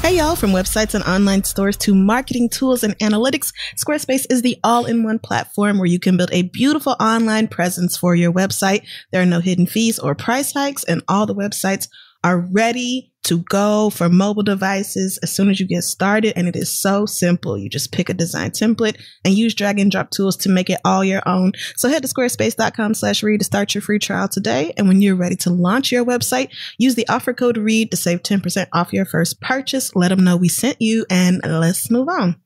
Hey y'all, from websites and online stores to marketing tools and analytics, Squarespace is the all in one platform where you can build a beautiful online presence for your website. There are no hidden fees or price hikes, and all the websites are ready to go for mobile devices as soon as you get started. And it is so simple. You just pick a design template and use drag and drop tools to make it all your own. So head to squarespace.com slash read to start your free trial today. And when you're ready to launch your website, use the offer code read to save 10% off your first purchase. Let them know we sent you and let's move on.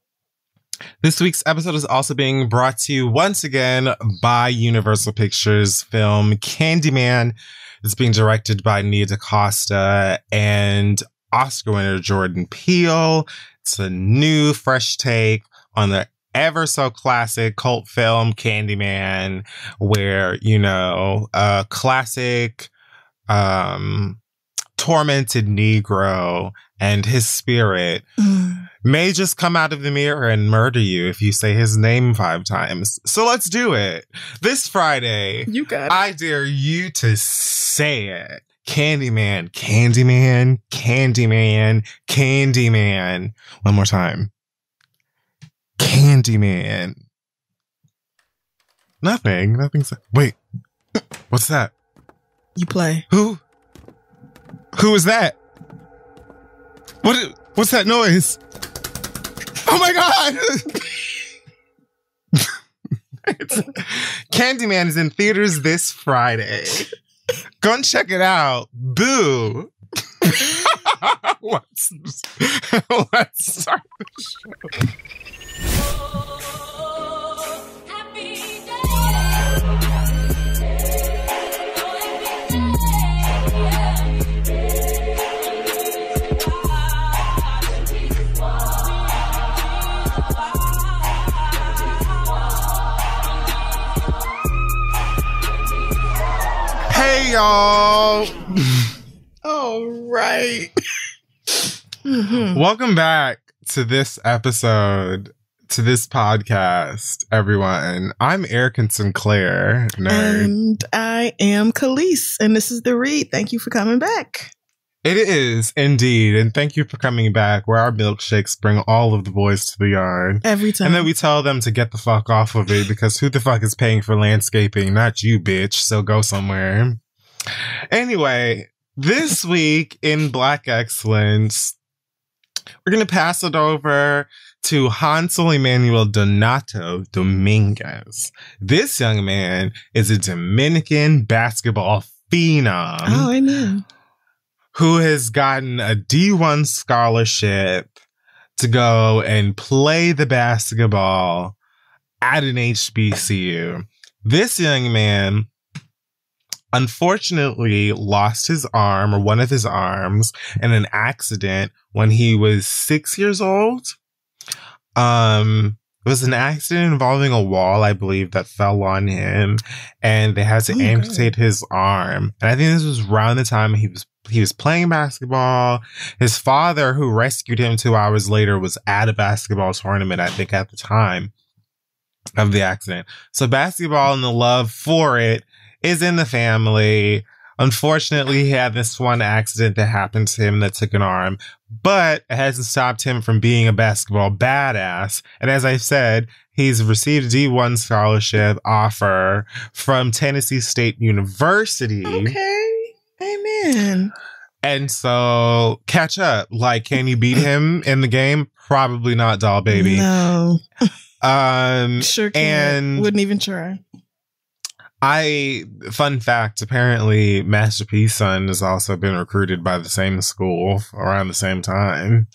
This week's episode is also being brought to you once again by Universal Pictures film Candyman. It's being directed by Nia DaCosta and Oscar winner Jordan Peele. It's a new, fresh take on the ever so classic cult film Candyman, where, you know, a classic, um, tormented Negro and his spirit mm. may just come out of the mirror and murder you if you say his name five times. So let's do it. This Friday, you got it. I dare you to say it. Candyman, Candyman, Candyman, Candyman. One more time. Candyman. Nothing. Nothing's. Wait. What's that? You play. Who? Who is that? What? What's that noise? Oh my god! Candyman is in theaters this Friday. Go and check it out. Boo! let's, let's start the show. Y'all. All right. mm-hmm. Welcome back to this episode, to this podcast, everyone. I'm Eric and Sinclair. Nerd. And I am Khalees, and this is The Read. Thank you for coming back. It is indeed. And thank you for coming back where our milkshakes bring all of the boys to the yard. Every time. And then we tell them to get the fuck off of it because who the fuck is paying for landscaping? Not you, bitch. So go somewhere. Anyway, this week in Black Excellence, we're going to pass it over to Hansel Emmanuel Donato Dominguez. This young man is a Dominican basketball phenom. Oh, amen. Who has gotten a D1 scholarship to go and play the basketball at an HBCU. This young man unfortunately lost his arm or one of his arms in an accident when he was six years old. Um, it was an accident involving a wall, I believe, that fell on him, and they had to oh, amputate God. his arm. And I think this was around the time he was he was playing basketball. His father, who rescued him two hours later, was at a basketball tournament. I think at the time of the accident. So basketball and the love for it is in the family. Unfortunately, he had this one accident that happened to him that took an arm, but it hasn't stopped him from being a basketball badass. And as I said, he's received a D1 scholarship offer from Tennessee State University. Okay. Amen. And so catch up. Like, can you beat him in the game? Probably not, doll baby. No. Um, sure can. And wouldn't even try. I fun fact, apparently Master P's son has also been recruited by the same school around the same time.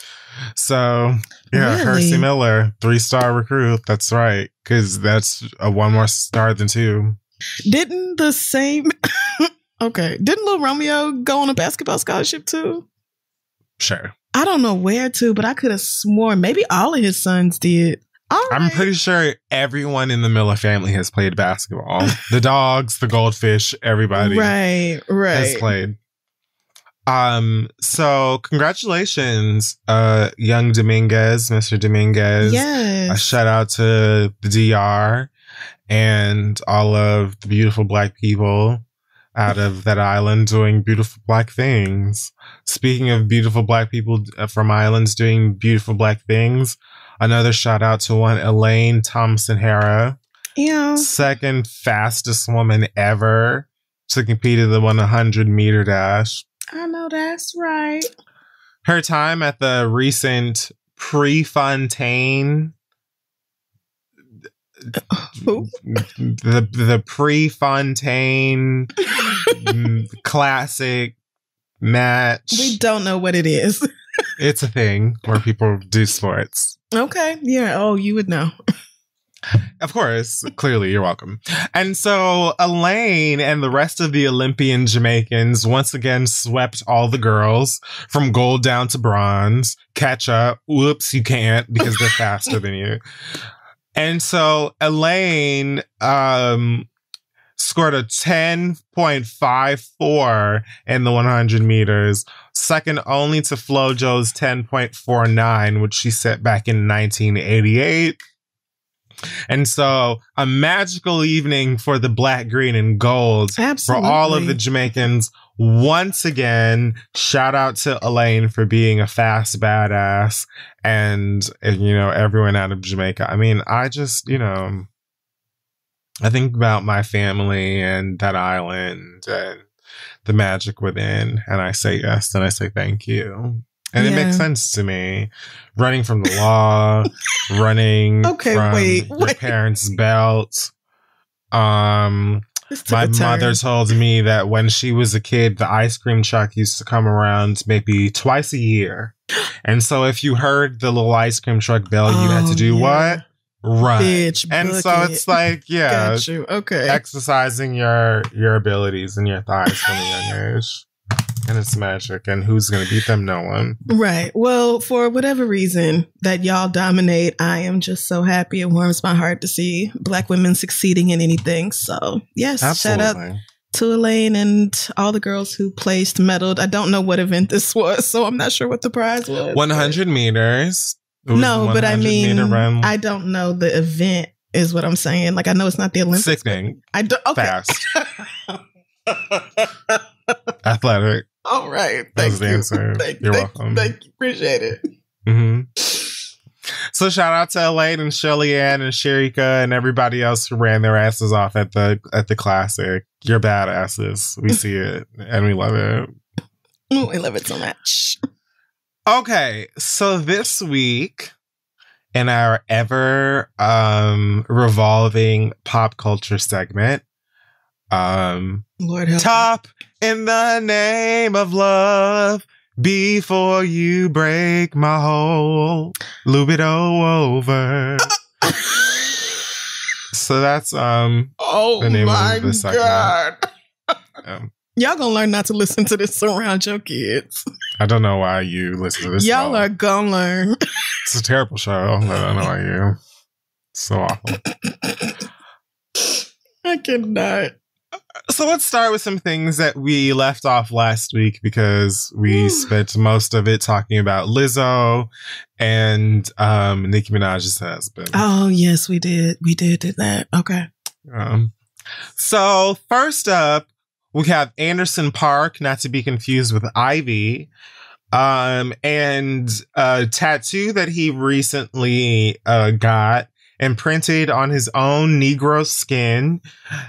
So yeah, really? Miller, three star recruit. That's right. Cause that's a one more star than two. Didn't the same Okay. Didn't little Romeo go on a basketball scholarship too? Sure. I don't know where to, but I could have sworn maybe all of his sons did. Right. I'm pretty sure everyone in the Miller family has played basketball. the dogs, the goldfish, everybody. Right, right. Has played. Um, so congratulations, uh, young Dominguez, Mr. Dominguez. Yes. A shout out to the DR and all of the beautiful black people out of that island doing beautiful black things. Speaking of beautiful black people uh, from islands doing beautiful black things, another shout out to one Elaine Thompson Herah, Yeah. second fastest woman ever to compete in the 100 meter dash. I know that's right. Her time at the recent Prefontaine the the Prefontaine classic match. We don't know what it is. It's a thing where people do sports. Okay. Yeah. Oh, you would know. Of course, clearly, you're welcome. And so Elaine and the rest of the Olympian Jamaicans once again swept all the girls from gold down to bronze. Catch up. Whoops, you can't because they're faster than you. And so Elaine um scored a 10.54 in the 100 meters, second only to Flojo's 10.49, which she set back in 1988. And so a magical evening for the black, green, and gold for all of the Jamaicans. Once again, shout out to Elaine for being a fast badass and, and, you know, everyone out of Jamaica. I mean, I just, you know, I think about my family and that island and the magic within, and I say yes and I say thank you. And it makes sense to me. Running from the law, running Okay, from wait, your wait. parents' belt. Um, my mother told me that when she was a kid, the ice cream truck used to come around maybe twice a year. And so if you heard the little ice cream truck bell, you had Oh, to do yeah. what? Run. Bitch, and so it. it's like, yeah, Got you. Okay. exercising your your abilities and your thighs from a young age. And it's magic. And who's gonna beat them? No one. Right. Well, for whatever reason that y'all dominate, I am just so happy. It warms my heart to see black women succeeding in anything. So, yes, shout out to Elaine and all the girls who placed, medaled. I don't know what event this was, so I'm not sure what the prize was. One hundred meters. No, but I mean. I don't know the event. Is what I'm saying. Like I know it's not the Olympics. sickening, I don't. Okay. fast, athletic. All right. Thank you. Thank, You're thank, welcome. Thank you. Appreciate it. hmm So shout out to Elaine and Shelly Ann and Shericka and everybody else who ran their asses off at the at the classic. You're badasses. We see it and we love it. We love it so much. Okay, so this week in our ever um revolving pop culture segment, um Lord help. me. top in the name of love before you break my whole libido over. so that's um Oh the name of my the segment. god. um, Y'all gonna learn not to listen to this around your kids. I don't know why you listen to this. Y'all at all. are gonna learn. It's a terrible show. I don't know why you. So awful. I cannot. So let's start with some things that we left off last week because we spent most of it talking about Lizzo and um, Nicki Minaj's husband. Oh yes, we did. We did did that. Okay. Um, so first up, we have Anderson .Paak, not to be confused with Ivy, um, and a tattoo that he recently uh, got imprinted on his own Negro skin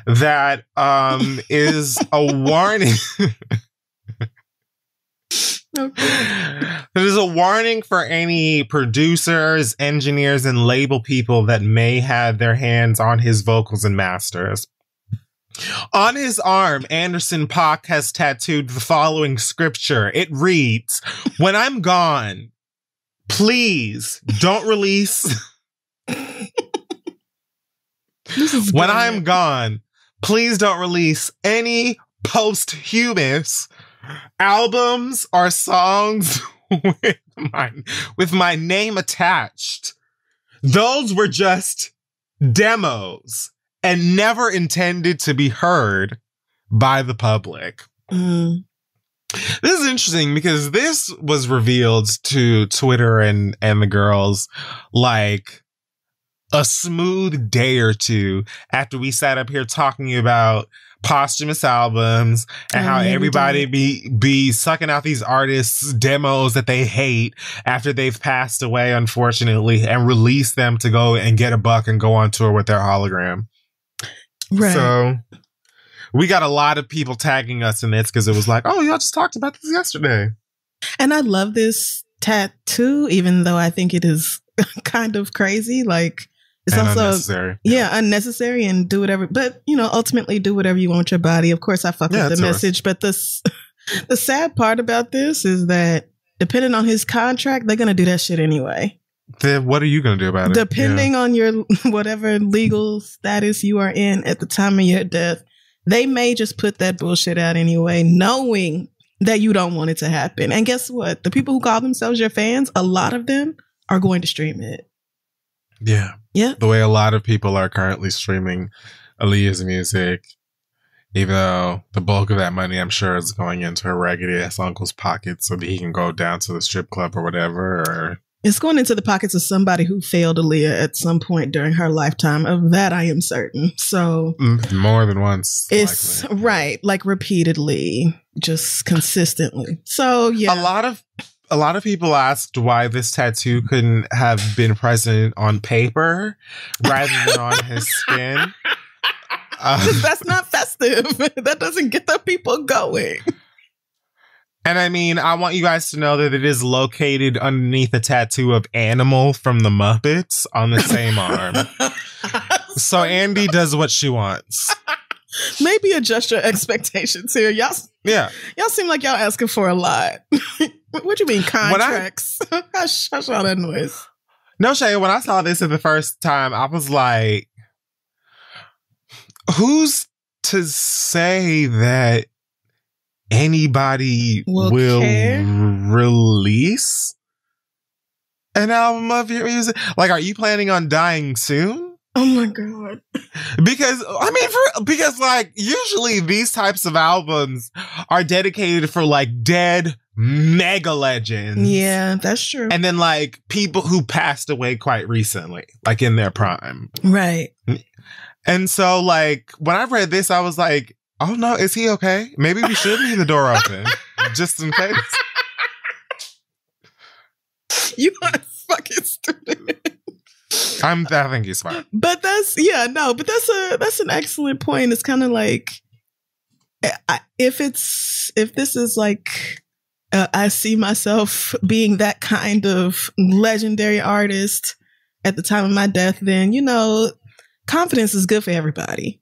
that um, is a warning. Okay. Is a warning for any producers, engineers, and label people that may have their hands on his vocals and masters. On his arm, Anderson .Paak has tattooed the following scripture. It reads, When I'm gone, please don't release. When. I'm gone, please don't release any posthumous albums or songs with my with my name attached. Those were just demos and never intended to be heard by the public. Mm. This is interesting because this was revealed to Twitter and and the girls like a smooth day or two after we sat up here talking about posthumous albums and Oh, how everybody be be sucking out these artists demos that they hate after they've passed away unfortunately and release them to go and get a buck and go on tour with their hologram Right. so we got a lot of people tagging us in this because it was like oh y'all just talked about this yesterday and I love this tattoo, even though I think it is kind of crazy. Like it's and also unnecessary yeah, unnecessary and do whatever. But you know, ultimately do whatever you want with your body. Of course, I fuck Yeah, with the message, but the the sad part about this is that depending on his contract, they're gonna do that shit anyway. Then what are you gonna do about it Depending on your whatever legal status you are in at the time of your death, they may just put that bullshit out anyway, knowing that you don't want it to happen. And guess what? The people who call themselves your fans, a lot of them are going to stream it. yeah Yeah. the way a lot of people are currently streaming Aaliyah's music, even though the bulk of that money, I'm sure, is going into her raggedy ass uncle's pocket so that he can go down to the strip club or whatever. Or It's going into the pockets of somebody who failed Aaliyah at some point during her lifetime. Of that, I am certain. So mm, more than once. it's likely. right, like repeatedly, just consistently. So yeah, a lot of. A lot of people asked why this tattoo couldn't have been present on paper rather than on his skin. Um, that's not festive. that doesn't get the people going. And I mean, I want you guys to know that it is located underneath a tattoo of Animal from the Muppets on the same arm. So Andy does what she wants. maybe adjust your expectations here. Y'all, Yeah. y'all seem like y'all asking for a lot. what do you mean I- contracts? hush, hush all that noise. No shade. When I saw this for the first time, I was like, who's to say that anybody Will will, release an album of your music? Like, are you planning on dying soon? Oh my god. because I mean, for because like usually these types of albums are dedicated for like dead mega legends. Yeah, that's true. And then like people who passed away quite recently, like in their prime. right. And so like when I read this, I was like, oh no, is he okay? Maybe we should leave the door open. just in case. You are fucking stupid. I'm I think he's fine. But that's yeah, no, but that's a that's an excellent point. It's kind of like if it's if this is like uh, I see myself being that kind of legendary artist at the time of my death, then you know, confidence is good for everybody.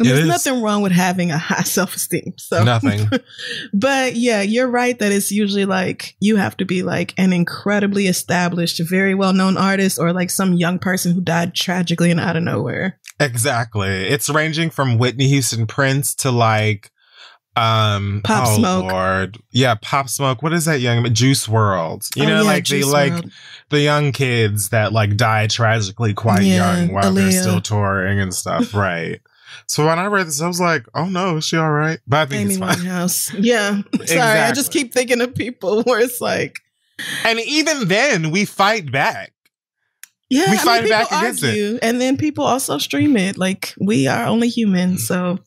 And It there's is. nothing wrong with having a high self esteem. So Nothing. but yeah, you're right that it's usually like you have to be like an incredibly established, very well known artist or like some young person who died tragically and out of nowhere. Exactly. It's ranging from Whitney Houston Prince to like um Pop oh Smoke. Lord. Yeah, Pop Smoke. What is that young Juice WRLD? You Oh, know, yeah, like the Juice like WRLD. the young kids that like die tragically quite Yeah, young while they're still touring and stuff. right. So when I read this, I was like, oh no, is she all right? But I think Amy it's fine. Winehouse. Yeah. Sorry, I just keep thinking of people where it's like, And even then we fight back. yeah, We I fight mean, back against it. and then people also stream it. Like we are only human, mm. so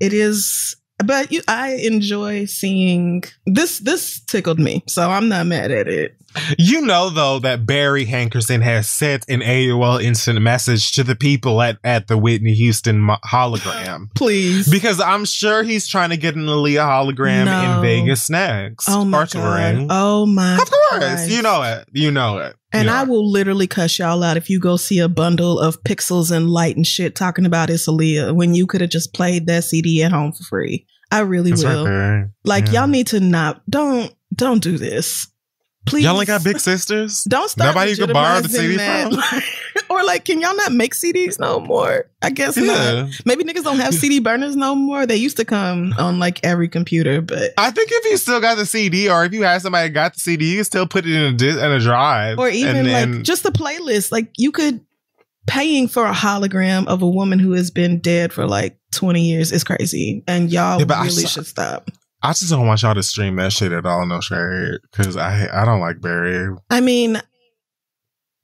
it is. But you, I enjoy seeing this. This tickled me, so I'm not mad at it. You know, though, that Barry Hankerson has sent an AOL instant message to the people at, at the Whitney Houston hologram. Please, Because I'm sure he's trying to get an Aaliyah hologram No. in Vegas next. oh my god, oh my, of course. Christ. You know it. You know it. And know I will literally cuss y'all out if you go see a bundle of pixels and light and shit talking about it's Aaliyah when you could have just played that CD at home for free. I really right will. there. Like Yeah. y'all need to not don't don't do this. Please. Y'all ain't got big sisters? Don't start Nobody could borrow the CD that. or like, can y'all not make CDs no more? I guess not. Maybe niggas don't have CD burners no more. They used to come on like every computer, but I think if you still got the CD or if you had somebody that got the CD, you can still put it in a, di- in a drive. or even and, like and- just a playlist. Like you could paying for a hologram of a woman who has been dead for like 20 years is crazy. And y'all Yeah, really saw- should stop. I just don't want y'all to stream that shit at all, no shade, because I I don't like Barry. I mean,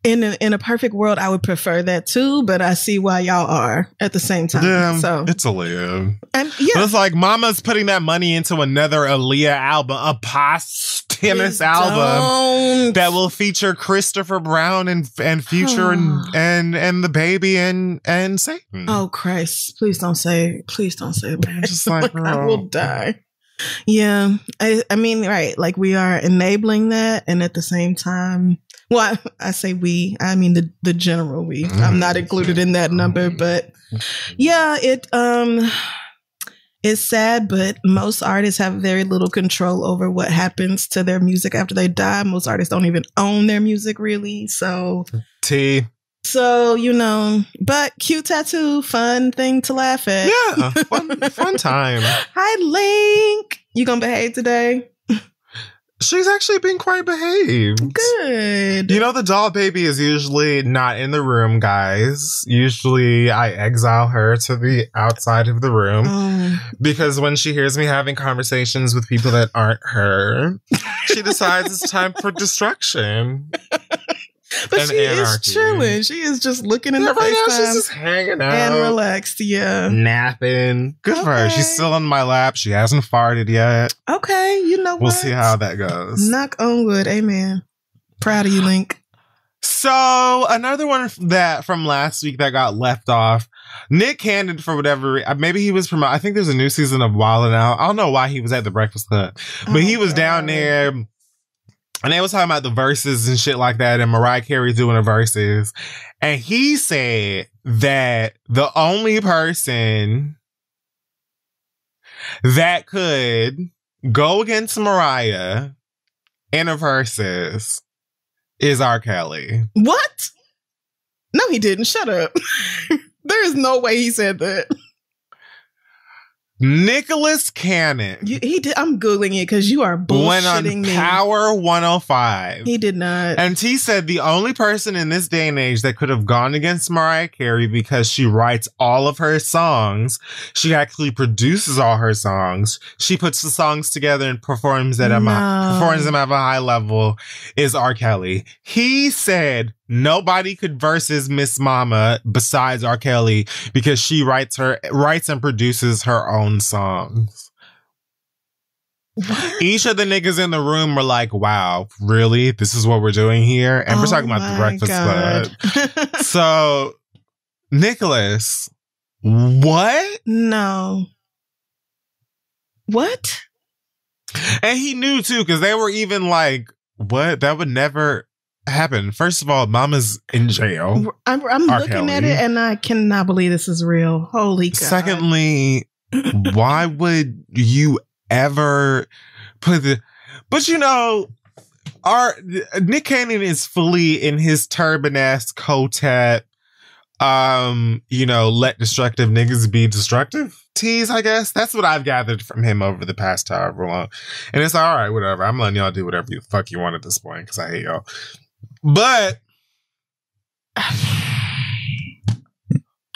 in a, in a perfect world, I would prefer that too, but I see why y'all are at the same time. Yeah, so it's Aaliyah. But yeah, it's like Mama's putting that money into another Aaliyah album, a posthumous please album don't. that will feature Christopher Brown and and Future and and and the baby and and Satan. Oh Christ! Please don't say. Please don't say that. I'm just like, I will die. Yeah, I. I mean, right? Like we are enabling that, and at the same time, well, I, I say we. I mean the the general we. I'm not included in that number, but yeah, it um. It's sad, but most artists have very little control over what happens to their music after they die. Most artists don't even own their music, really. So, T. so you know, but cute tattoo, fun thing to laugh at. Yeah, fun, fun time. Hi, Link. You gonna behave today? She's actually been quite behaved. Good. You know, the doll baby is usually not in the room, guys. Usually I exile her to the outside of the room Um, because when she hears me having conversations with people that aren't her, she decides it's time for destruction. but she is chilling. She is just looking in Yeah, the right now she's just hanging out. and relaxed. Yeah. Napping. Good for her. She's still on my lap. She hasn't farted yet. Okay. You know what? We'll what? see how that goes. Knock on wood. Amen. Proud of you, Link. So another one that from last week that got left off. Nick Cannon for whatever uh, maybe he was from I think there's a new season of Wild Out. I don't know why he was at the Breakfast Club, but Oh, he was down there. And they was talking about the verses and shit like that, and Mariah Carey doing the verses. And he said that the only person that could go against Mariah in a verses is R. Kelly. What? No, he didn't. Shut up. there is no way he said that. Nicholas Cannon You, he did. I'm googling it because you are bullshitting went on me. Power 105. He did not. And he said the only person in this day and age that could have gone against Mariah Carey because she writes all of her songs. She actually produces all her songs. She puts the songs together and performs at a performs them at a high level is R. Kelly. He said nobody could versus Miss Mama besides R. Kelly because she writes her writes and produces her own songs. What? Each of the niggas in the room were like, wow, really? This is what we're doing here? And we're Oh talking about the Breakfast Club. So, Nicholas, what? no. What? And he knew too, because they were even like, what? That would never happen. First of all, Mama's in jail. I'm, I'm looking at it and I cannot believe this is real. Holy God. Secondly, why would you ever put the. But you know, our Nick Cannon is fully in his turban ass cotet. Um, you know, let destructive niggas be destructive. Tease, I guess. That's what I've gathered from him over the past however long. And it's all right, whatever. I'm letting y'all do whatever the fuck you want at this point because I hate y'all. But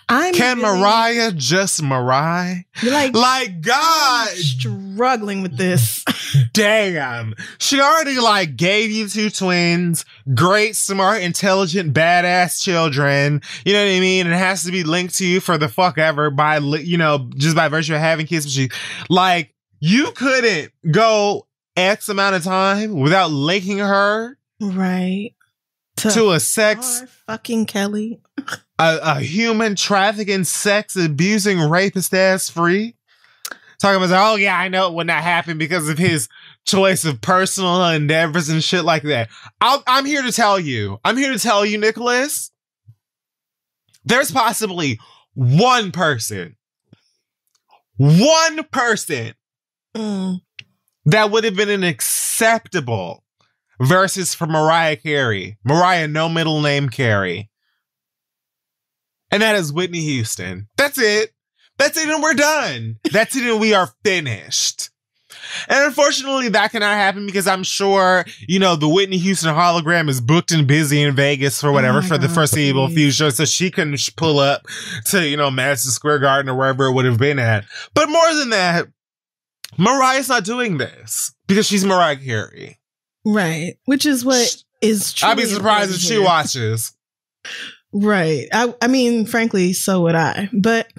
I'm can really- Mariah just Mariah? like, Like, God I'm struggling with this. damn. She already like gave you two twins, great, smart, intelligent, badass children. You know what I mean? It has to be linked to you for the fuck ever by, you know, just by virtue of having kids. She, like, you couldn't go X amount of time without linking her right. To a sex, fucking Kelly. a, a human trafficking, sex abusing rapist ass free. Talking about, oh yeah, I know it would not happen because of his choice of personal endeavors and shit like that. I'll, I'm here to tell you, I'm here to tell you, Nicholas, there's possibly one person, one person Mm. that would have been an acceptable versus for Mariah Carey. Mariah, no middle name Carey. And that is Whitney Houston. That's it. That's it, and we're done. That's it, and we are finished. And unfortunately, that cannot happen because I'm sure, you know, the Whitney Houston hologram is booked and busy in Vegas for whatever Oh for the God, foreseeable please. future. So she couldn't sh- pull up to, you know, Madison Square Garden or wherever it would have been at. But more than that, Mariah's not doing this because she's Mariah Carey. Right. Which is what is. True. I'd be surprised if she here. watches. Right. I, I mean, frankly, so would I. But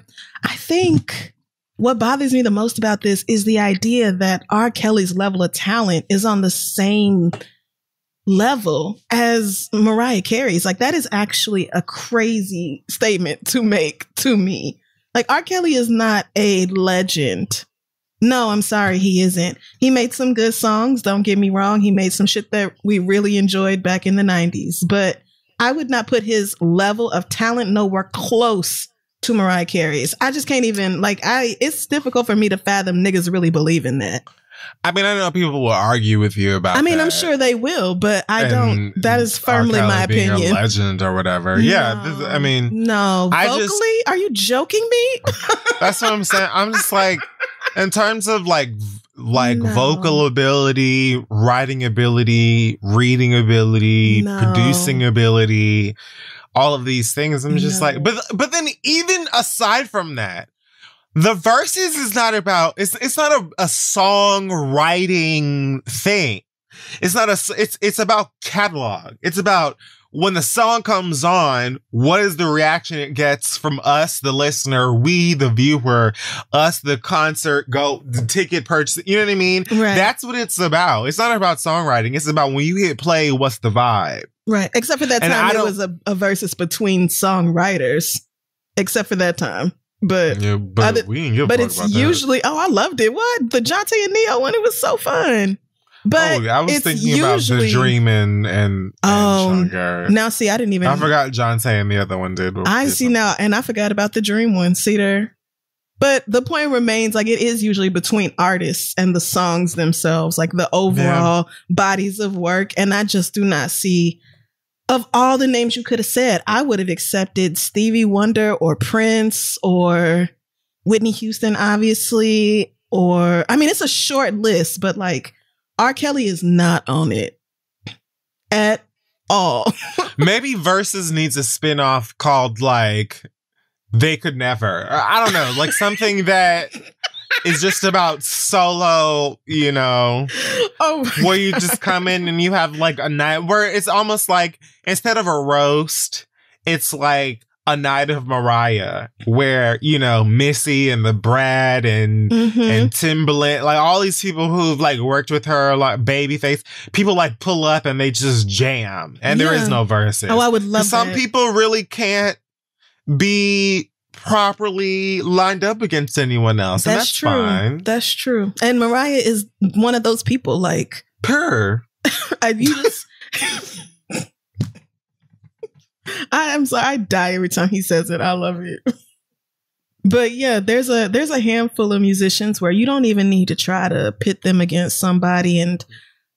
I think what bothers me the most about this is the idea that R. Kelly's level of talent is on the same level as Mariah Carey's. Like, that is actually a crazy statement to make to me. Like, R. Kelly is not a legend. No, I'm sorry, he isn't. He made some good songs, don't get me wrong. He made some shit that we really enjoyed back in the 90s, but I would not put his level of talent nowhere close to Mariah Carey's. I just can't even like I it's difficult for me to fathom niggas really believe in that. I mean, I know people will argue with you about. I mean, I'm sure they will, but I don't that is firmly my opinion. a legend or whatever. Yeah, this, I mean, no, I vocally, just- are you joking me? that's what I'm saying. I'm just like, in terms of like, like No. vocal ability, writing ability, reading ability, No. producing ability, all of these things. I'm just No. like, but but then even aside from that, the verses is not about it's it's not a, a songwriting thing. It's not a it's it's about catalog. It's about when the song comes on, what is the reaction it gets from us, the listener, we, the viewer, us, the concert go, the ticket purchase. You know what I mean? Right. That's what it's about. It's not about songwriting. It's about when you hit play, what's the vibe? right. Except for that And time it was a, a versus between songwriters. Except for that time. But Yeah, but Other- we didn't give but it's about that. usually oh I loved it. What? The Johntá and Ne-Yo one, it was so fun. But oh, I was thinking about the usually- dream and and, Oh, and Sugar. Now see, I didn't even I forgot John and the other one did. I see now, and I forgot about the dream one. There. But the point remains like it is usually between artists and the songs themselves, like the overall bodies of work. And I just do not see of all the names you could have said, I would have accepted Stevie Wonder or Prince or Whitney Houston, obviously. Or I mean, it's a short list, but like R. Kelly is not on it at all. Maybe Versus needs a spin-off called like They Could Never. Or I don't know, like something that is just about solo, you know, oh, where you just come in and you have like a night where it's almost like instead of a roast, it's like a night of Mariah where, you know, Missy and the Brad and Mhm. and Timbaland, like all these people who've like worked with her, like Babyface, people like pull up and they just jam, and there is no verses. Oh, I would love Some that. people really can't be properly lined up against anyone else, and That's, that's true. fine. That's true. And Mariah is one of those people. Like, Purr. I, you just. I am sorry. I die every time he says it. I love it. But yeah, there's a there's a handful of musicians where you don't even need to try to pit them against somebody. And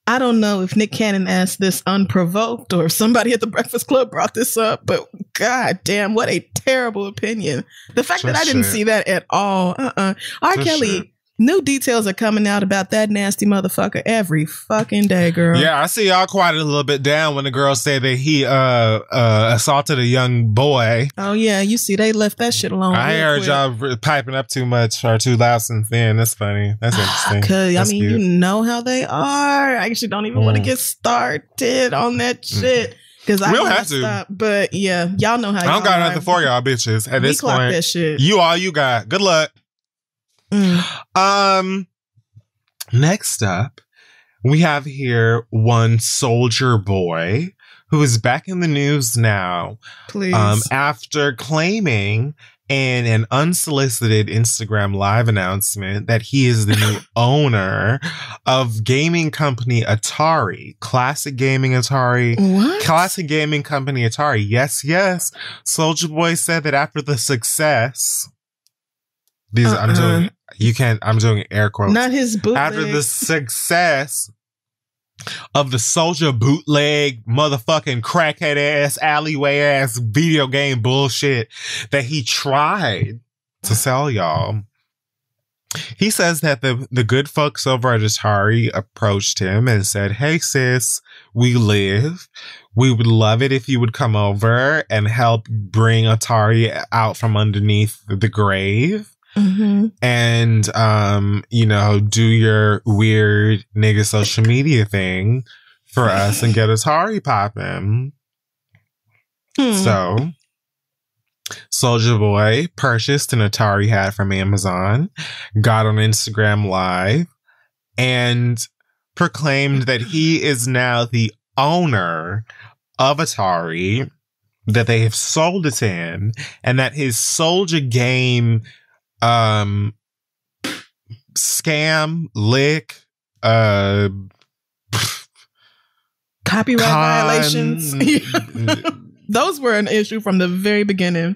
I don't know if Nick Cannon asked this unprovoked or if somebody at the Breakfast Club brought this up. But god damn, what a terrible opinion! The fact that I didn't shit. see that at all. Uh uh R. Just Kelly. shit. New details are coming out about that nasty motherfucker every fucking day, girl. Yeah, I see y'all quieted a little bit down when the girl said that he uh uh assaulted a young boy. Oh yeah, you see, they left that shit alone. I heard quick. y'all piping up too much or too loud since then. That's funny. That's interesting. Cause I That's mean, you know how they are. I actually don't even want to Mm. get started on that shit because I don't have to. Stop. But yeah, y'all know how. I don't got nothing for y'all bitches at we this point. that shit. You all you got. Good luck. Mm. Um, next up, we have here one Soulja Boy who is back in the news now Please. um, after claiming in an unsolicited Instagram live announcement that he is the new owner of gaming company Atari, classic gaming Atari. what? Classic gaming company Atari. Yes, yes. Soulja Boy said that after the success, these I'm Uh-uh. doing. You can't. I'm doing air quotes. Not his bootleg. after the success of the Soulja bootleg, motherfucking crackhead ass, alleyway ass video game bullshit that he tried to sell y'all. He says that the, the good folks over at Atari approached him and said, Hey sis, we live. We would love it if you would come over and help bring Atari out from underneath the grave Mhm. and um, you know, do your weird nigga social media thing for us and get Atari popping. Hmm. So, Soulja Boy purchased an Atari hat from Amazon, got on Instagram Live, and proclaimed that he is now the owner of Atari, that they have sold it to him, and that his Soulja game um scam lick uh Copyright con- violations. Those were an issue from the very beginning.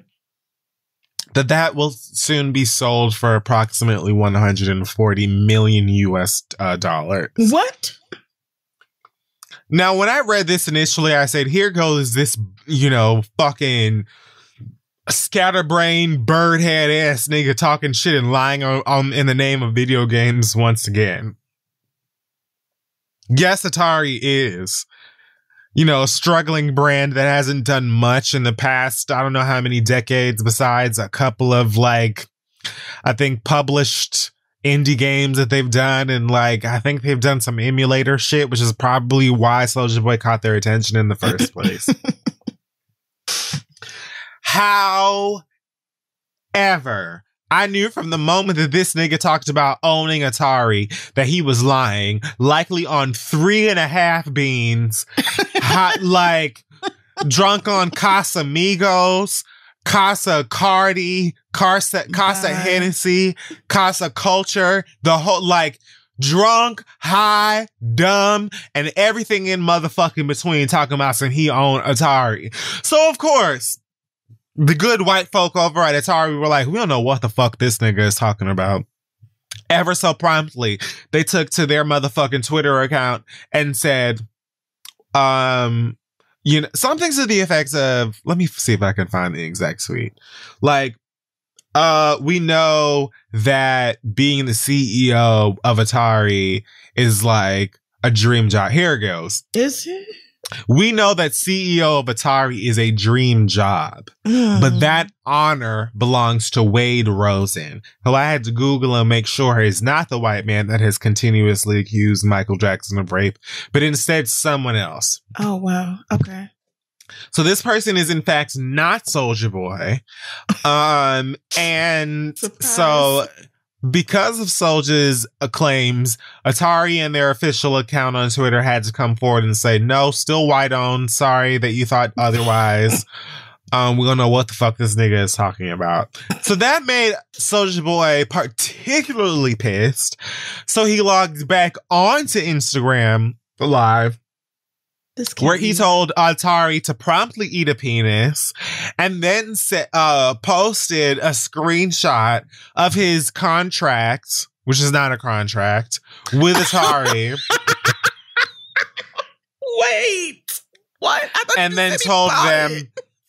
that that will soon be sold for approximately 140 million US uh, dollars. What? Now, when I read this initially, I said, here goes this, you know, fucking scatterbrain birdhead ass nigga talking shit and lying on, on in the name of video games once again. Yes, Atari is, you know, a struggling brand that hasn't done much in the past, I don't know how many decades, besides a couple of like, I think published indie games that they've done. And like, I think they've done some emulator shit, which is probably why Soulja Boy caught their attention in the first place. However, I knew from the moment that this nigga talked about owning Atari that he was lying, likely on three and a half beans, hot, like drunk on Casamigos, Casa Cardi, Casa, Casa Hennessy, Casa Culture, the whole, like, drunk, high, dumb, and everything in motherfucking between talking about some he owned Atari. So, of course, the good white folk over at Atari were like, we don't know what the fuck this nigga is talking about. Ever so promptly, they took to their motherfucking Twitter account and said, um, you know, something to the effects of, let me see if I can find the exact tweet. Like, uh, we know that being the CEO of Atari is like a dream job. Here it goes. Is it? We know that CEO of Atari is a dream job, Hmm. but that honor belongs to Wade Rosen, who I had to Google and make sure is not the white man that has continuously accused Michael Jackson of rape, but instead someone else. Oh wow. Okay. So this person is in fact not Soulja Boy. Um and Surprise. so because of Soulja's claims, Atari and their official account on Twitter had to come forward and say, no, still white owned. Sorry that you thought otherwise. um, we don't know what the fuck this nigga is talking about. So that made Soulja Boy particularly pissed. So he logged back onto Instagram live where he told Atari to promptly eat a penis and then uh, posted a screenshot of his contract, which is not a contract, with Atari, Wait. What? And then told them, it.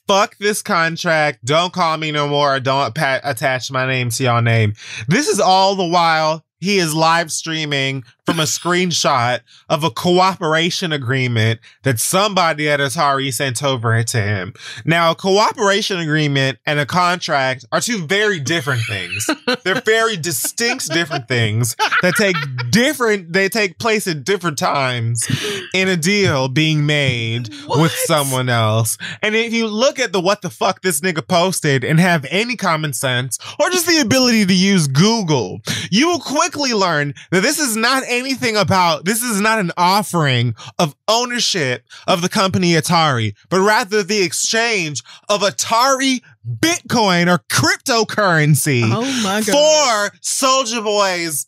fuck this contract, don't call me no more, don't attach my name to your name. This is all the while he is live streaming from a screenshot of a cooperation agreement that somebody at Atari sent over to him. Now, a cooperation agreement and a contract are two very different things. They're very distinct different things that take different they take place at different times in a deal being made with someone else. And if you look at the what the fuck this nigga posted and have any common sense or just the ability to use Google, you will quickly learn that this is not anything about, this is not an offering of ownership of the company Atari, but rather the exchange of Atari Bitcoin or cryptocurrency Oh my god. for Soulja Boy's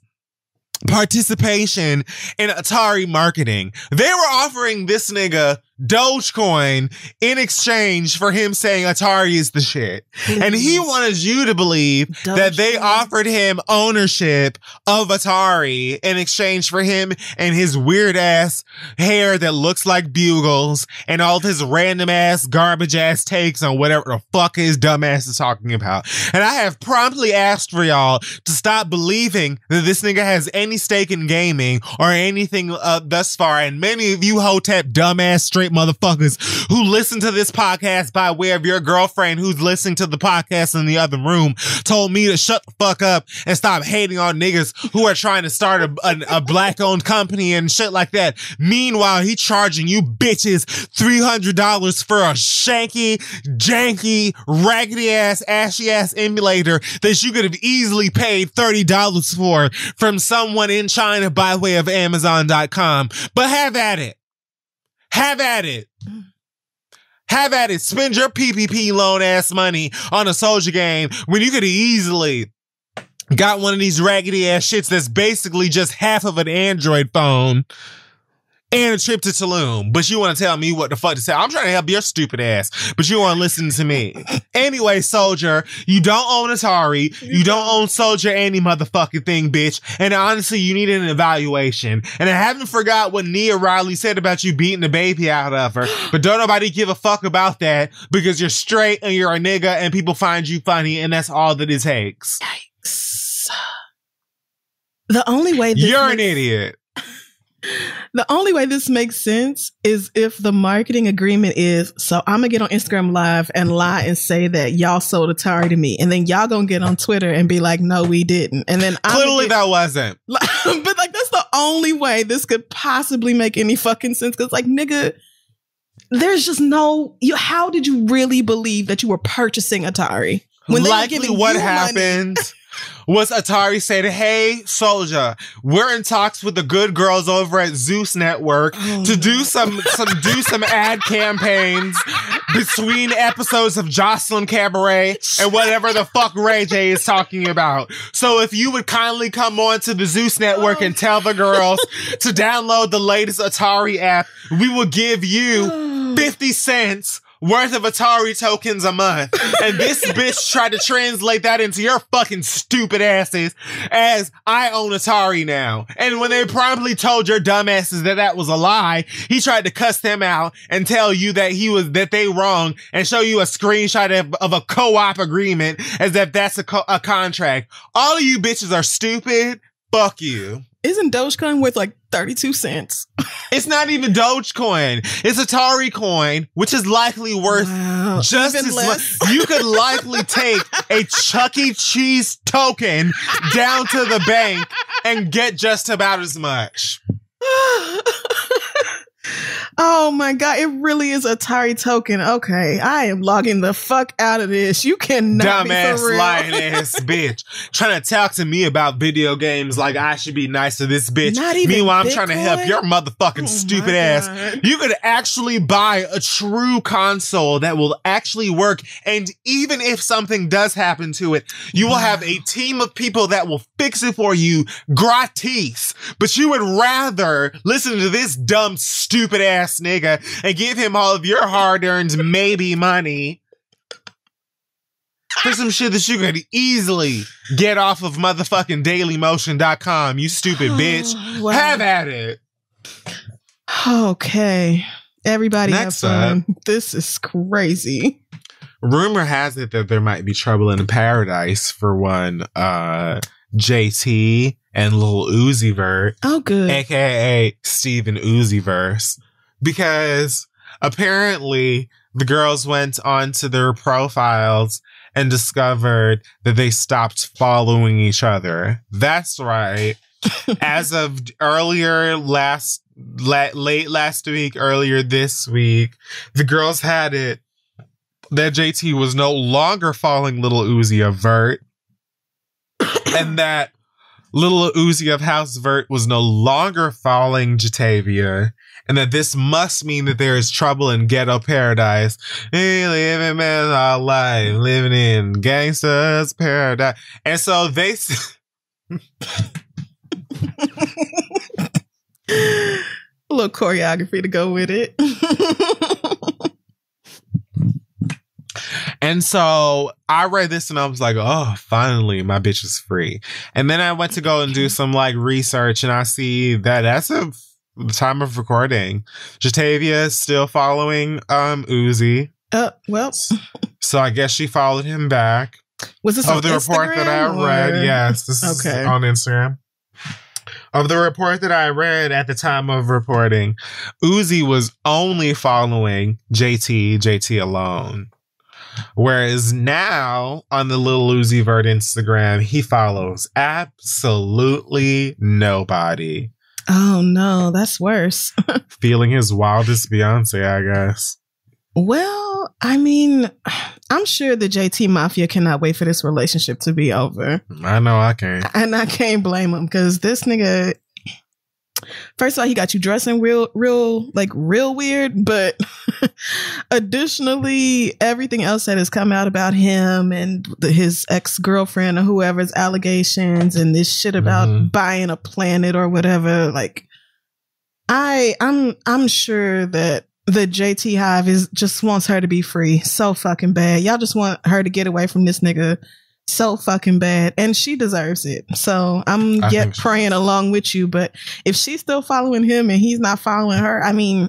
participation in Atari marketing. They were offering this nigga Dogecoin in exchange for him saying Atari is the shit. And he wanted you to believe that they offered him ownership of Atari in exchange for him and his weird ass hair that looks like bugles and all of his random ass garbage ass takes on whatever the fuck his dumb ass is talking about. And I have promptly asked for y'all to stop believing that this nigga has any stake in gaming or anything uh, thus far. And many of you Hotep dumbass straight motherfuckers who listen to this podcast by way of your girlfriend who's listening to the podcast in the other room told me to shut the fuck up and stop hating on niggas who are trying to start a, a, a black owned company and shit like that. Meanwhile, he charging you bitches $300 for a shanky, janky, raggedy ass, ashy ass emulator that you could have easily paid $30 for from someone in China by way of Amazon.com. But have at it. Have at it. Mm. Have at it. Spend your PPP loan ass money on a Soulja game when you could easily got one of these raggedy ass shits that's basically just half of an Android phone and a trip to Tulum, but you want to tell me what the fuck to say. I'm trying to help your stupid ass, but you want to listen to me. Anyway, Soulja, you don't own Atari. You don't own Soulja any motherfucking thing, bitch. And honestly, you need an evaluation. And I haven't forgot what Nia Riley said about you beating the baby out of her, but don't nobody give a fuck about that because you're straight and you're a nigga and people find you funny and that's all that it takes. Yikes. The only way You're an idiot. The only way this makes sense is if the marketing agreement is so I'm gonna get on Instagram live and lie and say that y'all sold Atari to me, and then y'all gonna get on Twitter and be like, no, we didn't, and then Clearly that wasn't. Like, but like that's the only way this could possibly make any fucking sense. Because like nigga, there's just no you. How did you really believe that you were purchasing Atari when Likely what happened was Atari said, Hey, Soulja, we're in talks with the good girls over at Zeus Network Oh, to do some some do some ad campaigns between episodes of Joseline Cabaret and whatever the fuck Ray J is talking about. So if you would kindly come on to the Zeus Network and tell the girls to download the latest Atari app, we will give you 50 cents worth of Atari tokens a month. And this bitch tried to translate that into your fucking stupid asses as I own Atari now. And when they promptly told your dumbasses that that was a lie, he tried to cuss them out and tell you that he was, that they wrong and show you a screenshot of, of a co-op agreement as if that's a, co- a contract. All of you bitches are stupid. Fuck you. Isn't Dogecoin worth like 32 cents? It's not even Dogecoin. It's Atari coin, which is likely worth Wow. just as less. much. You could likely take a Chuck E. Cheese token down to the bank and get just about as much. oh my god, it really is Atari token. Okay, I am logging the fuck out of this. You cannot be Dumbass lying ass bitch. Trying to talk to me about video games like I should be nice to this bitch. Not even Meanwhile, I'm trying to help your motherfucking Oh stupid ass God. You could actually buy a true console that will actually work. And even if something does happen to it, you will have a team of people that will fix it for you gratis. But you would rather listen to this dumb, stupid ass nigga and give him all of your hard earned maybe money. For some shit that you could easily get off of motherfucking dailymotion.com, you stupid bitch. Wow. Have at it. Okay. Everybody Next have fun. This is crazy. rumor has it that there might be trouble in paradise for one uh JT and Lil Uzi Vert, Oh, good. aka Steven Uzi Verse, because apparently the girls went onto their profiles and discovered that they stopped following each other. That's right. As of earlier last la- late last week, earlier this week, the girls had it that JT was no longer following Little Uzi of Vert, and that Little Uzi of House Vert was no longer following Jatavia, and that this must mean that there is trouble in ghetto paradise. Living man our life, living in gangsters paradise. And so they A little choreography to go with it. And so I read this and I was like, oh, finally, my bitch is free. And then I went to go and do some like research and I see that as of the time of recording, Jatavia is still following um Uzi. uh, well, So I guess she followed him back. was this Of the report that I Instagram, read, or- yes, this Okay. is on Instagram. of the report that I read at the time of reporting, Uzi was only following JT, JT alone. Whereas now on the Little Uzi Vert Instagram, he follows absolutely nobody. Oh no, that's worse. Feeling his wildest Beyonce, I guess. Well, I mean, I'm sure the JT Mafia cannot wait for this relationship to be over. I know I can't. And I can't blame him because this nigga, first of all, he got you dressing real, real, like real weird. But additionally, everything else that has come out about him and the, his ex girlfriend or whoever's allegations and this shit about Mhm. buying a planet or whatever, like, I, I'm, I'm sure that the JT Hive is just wants her to be free so fucking bad. Y'all just want her to get away from this nigga so fucking bad, and she deserves it. So I'm I yet praying along with you. But if she's still following him and he's not following her, I mean,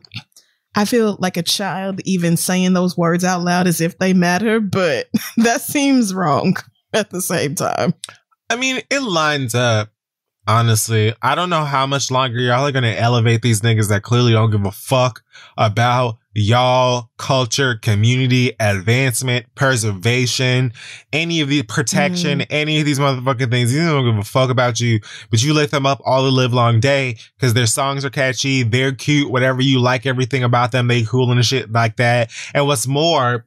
I feel like a child even saying those words out loud as if they matter, but that seems wrong at the same time. I mean, it lines up. Honestly, I don't know how much longer y'all are gonna elevate these niggas that clearly don't give a fuck about y'all culture, community, advancement, preservation, any of the protection, mm-hmm. any of these motherfucking things. These don't give a fuck about you, but you lift them up all the live long day because their songs are catchy, they're cute, whatever you like, everything about them, they cool and shit like that. And what's more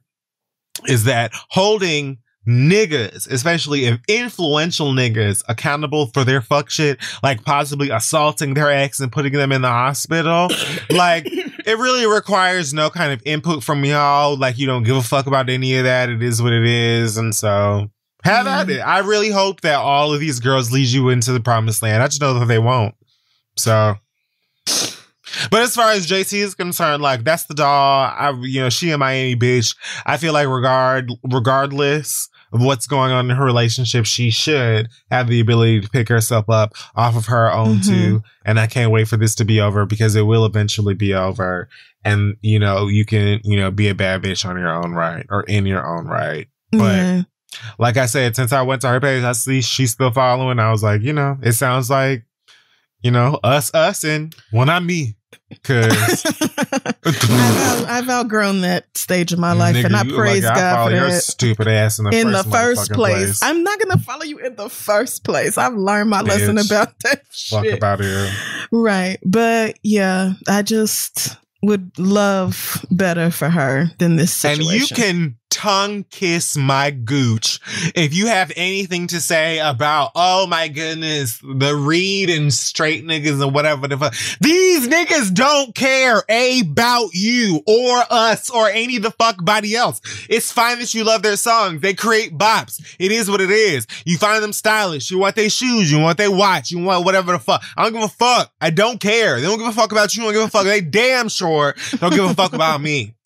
is that holding niggas, especially if influential niggas, accountable for their fuck shit, like possibly assaulting their ex and putting them in the hospital, like it really requires no kind of input from y'all. Like you don't give a fuck about any of that. It is what it is, and so have Yeah. at it. I really hope that all of these girls lead you into the promised land. I just know that they won't. So. But as far as JC is concerned, like that's the doll. I, you know, she a Miami bitch. I feel like regard, regardless of what's going on in her relationship, she should have the ability to pick herself up off of her own Mhm. too. And I can't wait for this to be over because it will eventually be over. And you know, you can, you know, be a bad bitch on your own right or in your own right. But- yeah. Like I said, since I went to her page, I see she's still following. I was like, you know, it sounds like, you know, us, us, and well, not me. Cause I've, I've outgrown that stage of my life, Nigga, and I praise like, God follow for your that. stupid ass in the in first, the first motherfucking place. I'm not gonna follow you in the first place. I've learned my lesson about that Fuck shit. about here. right, but yeah, I just would love better for her than this situation. And you can tongue kiss my gooch if you have anything to say about, oh my goodness, the read and straight niggas and whatever the fuck. These niggas don't care about you or us or any the fuck body else. It's fine that you love their songs. They create bops. It is what it is. You find them stylish. You want their shoes. You want their watch. You want whatever the fuck. I don't give a fuck. I don't care. They don't give a fuck about you. Don't give a fuck. They damn sure don't give a fuck about me.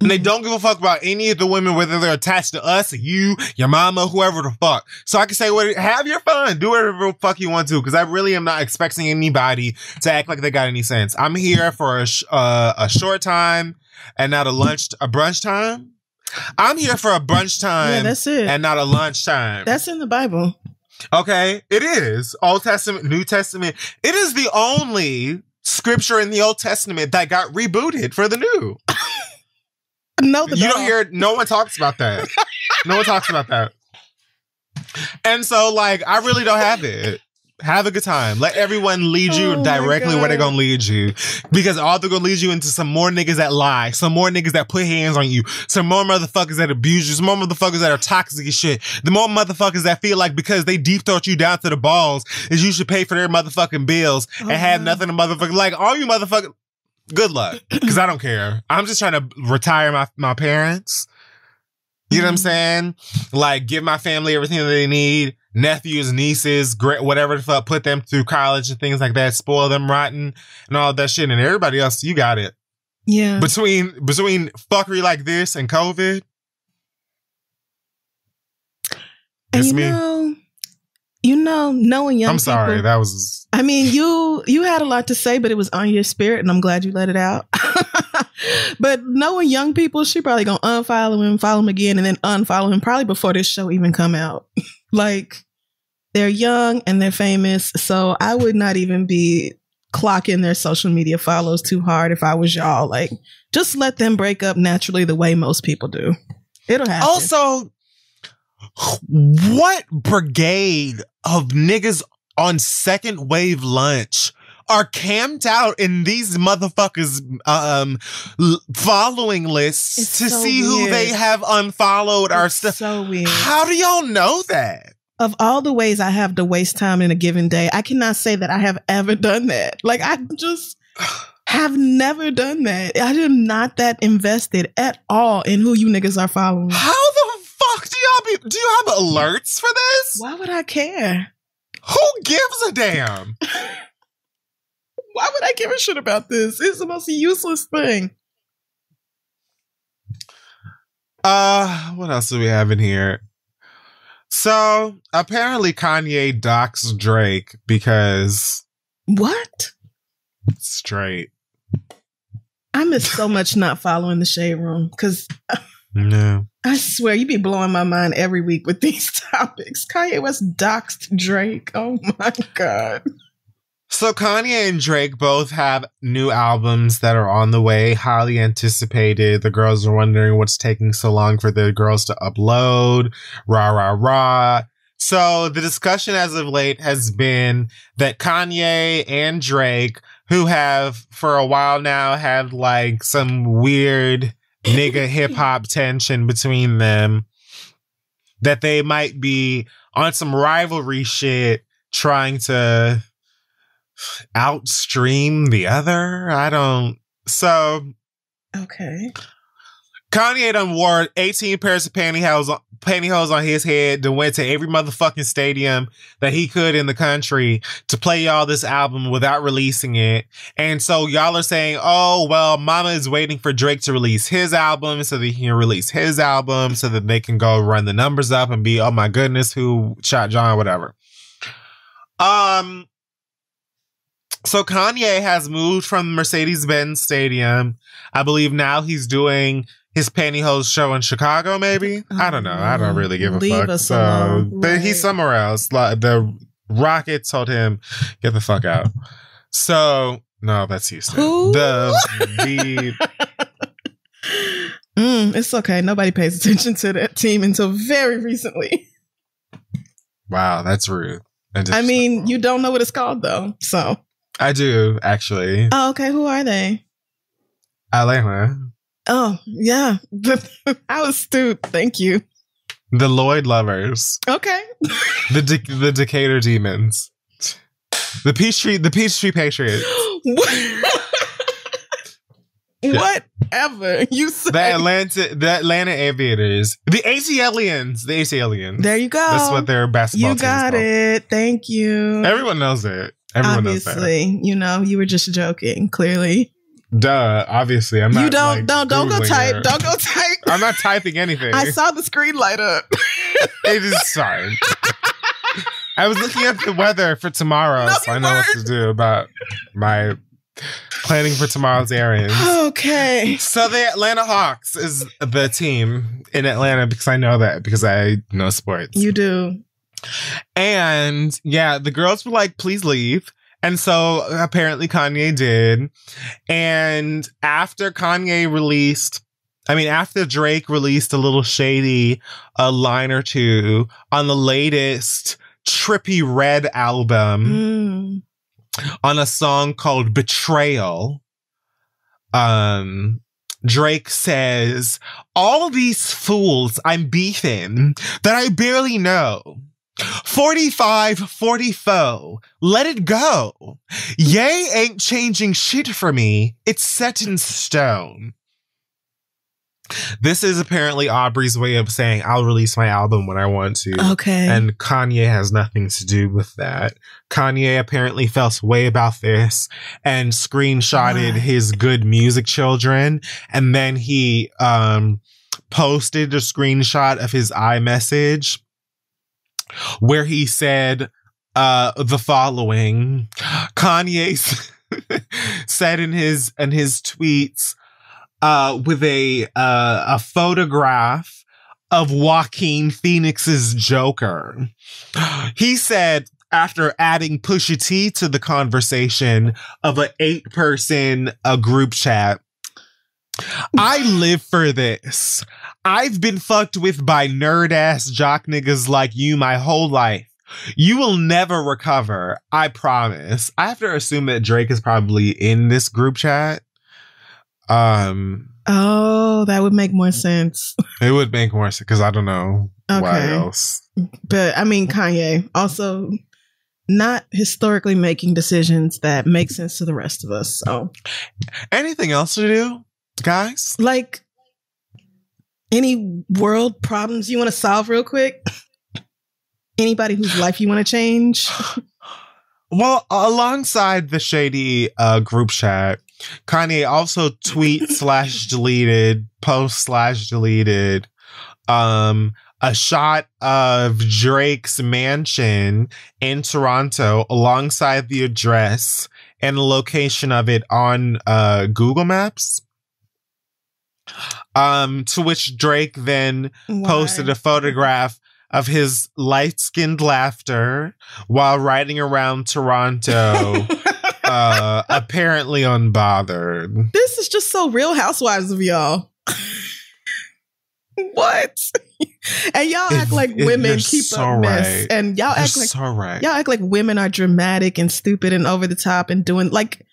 And they don't give a fuck about any of the women, whether they're attached to us, you, your mama, whoever the fuck. So I can say, what, have your fun. Do whatever the fuck you want to. Cause I really am not expecting anybody to act like they got any sense. I'm here for a, sh- uh, a short time and not a lunch, a brunch time. I'm here for a brunch time. yeah, that's it. and not a lunch time. that's in the Bible. Okay, it is Old Testament, New Testament. It is the only scripture in the Old Testament that got rebooted for the new. No, the you don't hear. No one talks about that. no one talks about that. And so, like, I really don't have it. Have a good time. Let everyone lead you Oh directly where they're gonna lead you, because all they're gonna lead you into some more niggas that lie, some more niggas that put hands on you, some more motherfuckers that abuse you, some more motherfuckers that are toxic as shit. The more motherfuckers that feel like because they deep throat you down to the balls, is you should pay for their motherfucking bills and have Oh. nothing to motherfucking like all you motherfuckers. Good luck, because I don't care. I'm just trying to retire my my parents. You know what I'm Mhm. saying? Like, give my family everything that they need. Nephews, nieces, great, whatever the fuck, put them through college and things like that. Spoil them rotten and all that shit. And everybody else, you got it. Yeah. Between between fuckery like this and COVID, and it's me. know, you know, knowing young I'm sorry. people- That was I mean, you you had a lot to say, but it was on your spirit, and I'm glad you let it out. but knowing young people, she probably gonna unfollow him, follow him again, and then unfollow him probably before this show even come out. like, They're young and they're famous, so I would not even be clocking their social media follows too hard if I was y'all. Like, just let them break up naturally the way most people do. It'll happen. Also, what brigade of niggas on second wave lunch are camped out in these motherfuckers um following lists It's to so see who they have unfollowed or stuff. so weird. How do y'all know that? of all the ways I have to waste time in a given day, I cannot say that I have ever done that. Like I just have never done that. I am not that invested at all in who you niggas are following. How the fuck do y'all be? Do you have alerts for this? Why would I care? Who gives a damn? Why would I give a shit about this? It's the most useless thing. Uh, what else do we have in here? So apparently Kanye docks Drake because What? straight. I miss so much not following the shade room because No. I swear you be blowing my mind every week with these topics. Kanye West doxed Drake. Oh my god. So Kanye and Drake both have new albums that are on the way, highly anticipated. The girls are wondering what's taking so long for the girls to upload. Rah rah rah. So the discussion as of late has been that Kanye and Drake, who have for a while now had like some weird nigga hip hop tension between them, that they might be on some rivalry shit trying to outstream the other. I don't. So Okay. Kanye done wore 18 pairs of pantyhose, pantyhose on his head, then went to every motherfucking stadium that he could in the country to play y'all this album without releasing it. And so y'all are saying, oh, well, mama is waiting for Drake to release his album so that he can release his album so that they can go run the numbers up and be, oh my goodness, who shot John, whatever. Um, so Kanye has moved from Mercedes-Benz Stadium. I believe now he's doing his pantyhose show in Chicago, maybe. I don't know. I don't really give a Leave fuck. So, alone. but he's somewhere else. Like the Rocket told him, "Get the fuck out." So no, that's Houston. Who? The the Mm, it's okay. Nobody pays attention to that team until very recently. wow, that's rude. And I mean, you don't know what it's called though. So, I do actually. oh, okay. Who are they? Atlanta, Oh, yeah. I was astute. Thank you. the Lloyd lovers, Okay. the De- the Decatur demons, the Peachtree, the Peachtree Patriots. Whatever you say. The Atlanta, the Atlanta Aviators, the ATLians, the ATLians. there you go. That's what their basketball You got called. it. Thank you. Everyone knows it. Everyone knows that. Obviously, you know, you were just joking. Clearly, Duh. Obviously, I'm not. you don't like, don't don't go type. it. Don't go type. I'm not typing anything. I saw the screen light up. it is sorry. I was looking at the weather for tomorrow, No, so I know what to do about my planning for tomorrow's errands. okay. So the Atlanta Hawks is the team in Atlanta because I know that because I know sports. You do. And yeah, the girls were like, please leave. And so apparently Kanye did. And after Kanye released, I mean, after Drake released a little shady a line or two on the latest Trippie Redd album Mm. on a song called Betrayal, um, Drake says, All these fools I'm beefing that I barely know. 45 44. Let it go. Yay ain't changing shit for me. It's set in stone. This is apparently Aubrey's way of saying I'll release my album when I want to. Okay. And Kanye has nothing to do with that. Kanye apparently felt way about this and screenshotted Why? his good music children. And then he um, posted a screenshot of his iMessage where he said uh, the following Kanye said in his in his tweets uh, with a uh, a photograph of Joaquin Phoenix's Joker. He said after adding Pusha T to the conversation of an eight person a group chat. I live for this. I've been fucked with by nerd ass jock niggas like you my whole life. You will never recover. I promise. I have to assume that Drake is probably in this group chat. Um, Oh, that would make more sense. it would make more sense because I don't know why else. But I mean, Kanye also not historically making decisions that make sense to the rest of us. So, Anything else to do, guys? like, any world problems you want to solve real quick? Anybody whose life you want to change? Well, alongside the shady uh, group chat, Kanye also tweet slash deleted, post slash deleted, um, a shot of Drake's mansion in Toronto alongside the address and the location of it on uh, Google Maps. Um, to which Drake then posted a photograph of his light skinned laughter while riding around Toronto, uh, apparently unbothered. this is just so real housewives of y'all. what? and y'all act If- like women keep so up mess. right. And y'all You're act like so right. y'all act like women are dramatic and stupid and over the top and doing like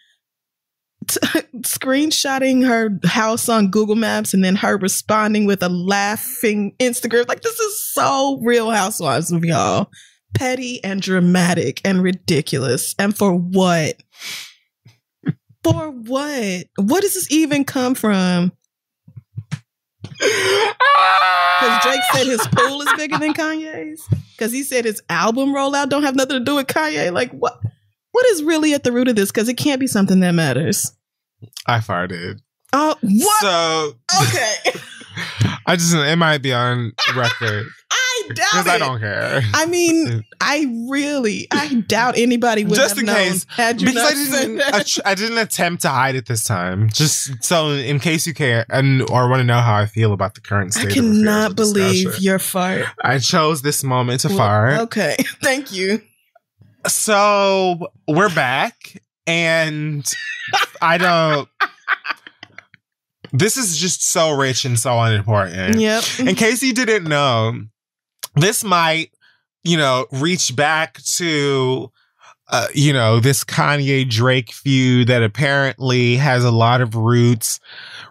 t- screenshotting her house on Google Maps and then her responding with a laughing Instagram. Like this is so real housewives of y'all. Petty and dramatic and ridiculous. And for what? for what? What does this even come from? Because Drake said his pool is bigger than Kanye's. Because he said his album rollout don't have nothing to do with Kanye. Like what? What is really at the root of this? Because it can't be something that matters. I farted. Oh, what? So okay, I just it might be on record I doubt because. I don't care. I mean, I really, I doubt anybody would Just have in known case, had you because not I said didn't, that. I didn't attempt to hide it this time. Just so, in case you care and or want to know how I feel about the current state. I of affairs cannot believe discussion. your fart. I chose this moment to fart. Okay, thank you. So we're back, and I don't. This is just so rich and so unimportant. Yep. In case you didn't know, this might, you know, reach back to, uh, you know, this Kanye Drake feud that apparently has a lot of roots,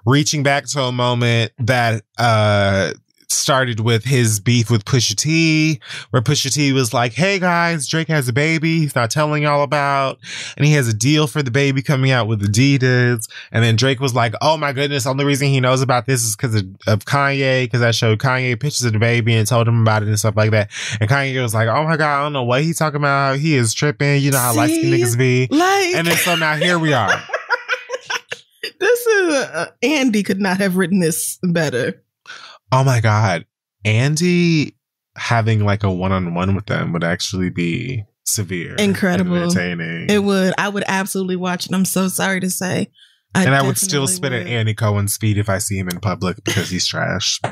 reaching back to a moment that uh started with his beef with Pusha T, where Pusha T was like, "Hey guys, Drake has a baby. He's not telling y'all about, and he has a deal for the baby coming out with Adidas." And then Drake was like, "Oh my goodness, only reason he knows about this is because of, of Kanye, because I showed Kanye pictures of the baby and told him about it and stuff like that." And Kanye was like, "Oh my god, I don't know what he's talking about. He is tripping. You know how light niggas be." Like, And then so now here we are. this is uh, Andy could not have written this better. Oh my god, Andy having like a one on one with them would actually be severe, Incredible. entertaining. It would. I would absolutely watch it. I'm so sorry to say. I and I would still spit at. Andy Cohen's feet if I see him in public because he's trash.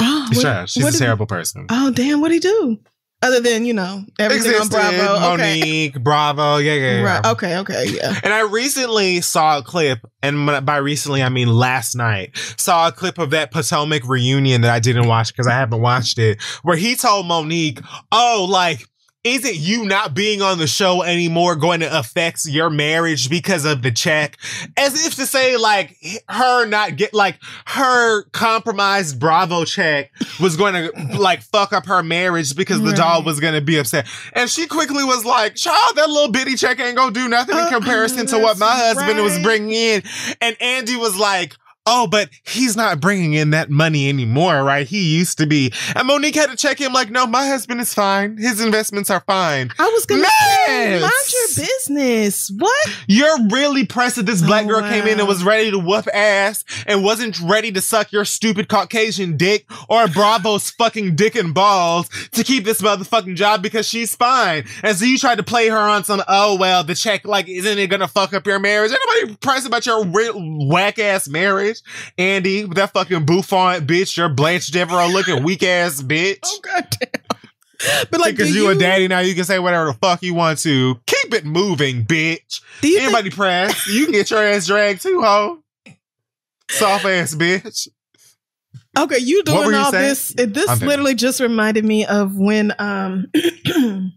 Oh, He's what- trash. He's what a terrible person. Oh, damn! What would he do? Other than you know everything on Existed, Bravo. Okay. Monique, Bravo, yeah, yeah, yeah. Right. Okay. Okay. Yeah. And I recently saw a clip, and by recently I mean last night, saw a clip of that Potomac reunion that I didn't watch because I haven't watched it, where he told Monique, "Oh, like." Isn't you not being on the show anymore going to affect your marriage because of the check? As if to say, like, her not get, like, her compromised Bravo check was going to, like, fuck up her marriage because the Right. dog was going to be upset. And she quickly was like, child, that little bitty check ain't gonna do nothing in Uh, comparison to what my husband was bringing in. And Andy was like, oh, but he's not bringing in that money anymore, right? He used to be. And Monique had to check him like, no, my husband is fine. His investments are fine. I was gonna say, Mess. mind your business. What? You're really pressed that this black Oh, girl came in and was ready to whoop ass and wasn't ready to suck your stupid Caucasian dick or Bravo's fucking dick and balls to keep this motherfucking job because she's fine. And so you tried to play her on some, oh, well, the check, like, isn't it gonna fuck up your marriage? Anybody nobody pressed about your whack ass marriage. Bitch. Andy, that fucking bouffant bitch, your Blanche Devereaux looking weak ass bitch. Oh goddamn. But like, because do you, a daddy now, you can say whatever the fuck you want to. Keep it moving, bitch. Do you think, Anybody press? You can get your ass dragged too, ho. Soft ass bitch. okay, you doing you all saying? this? This I'm finished. literally just reminded me of when um.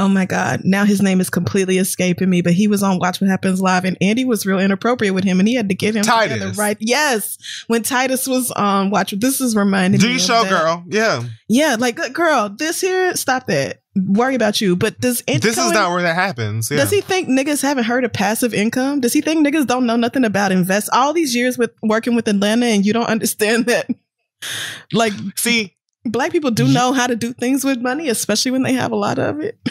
Oh my God. Now his name is completely escaping me, but he was on Watch What Happens Live and Andy was real inappropriate with him and he had to get him Titus. together right. Yes. When Titus was on Watch, this is reminding me. D of show girl. Yeah. Yeah, like uh, girl, this here, stop that. Worry about you. But does Andy This is not where that happens. Yeah. Does he think niggas haven't heard of passive income? Does he think niggas don't know nothing about invest? All these years with working with Atlanta and you don't understand that like See, black people do know how to do things with money, especially when they have a lot of it.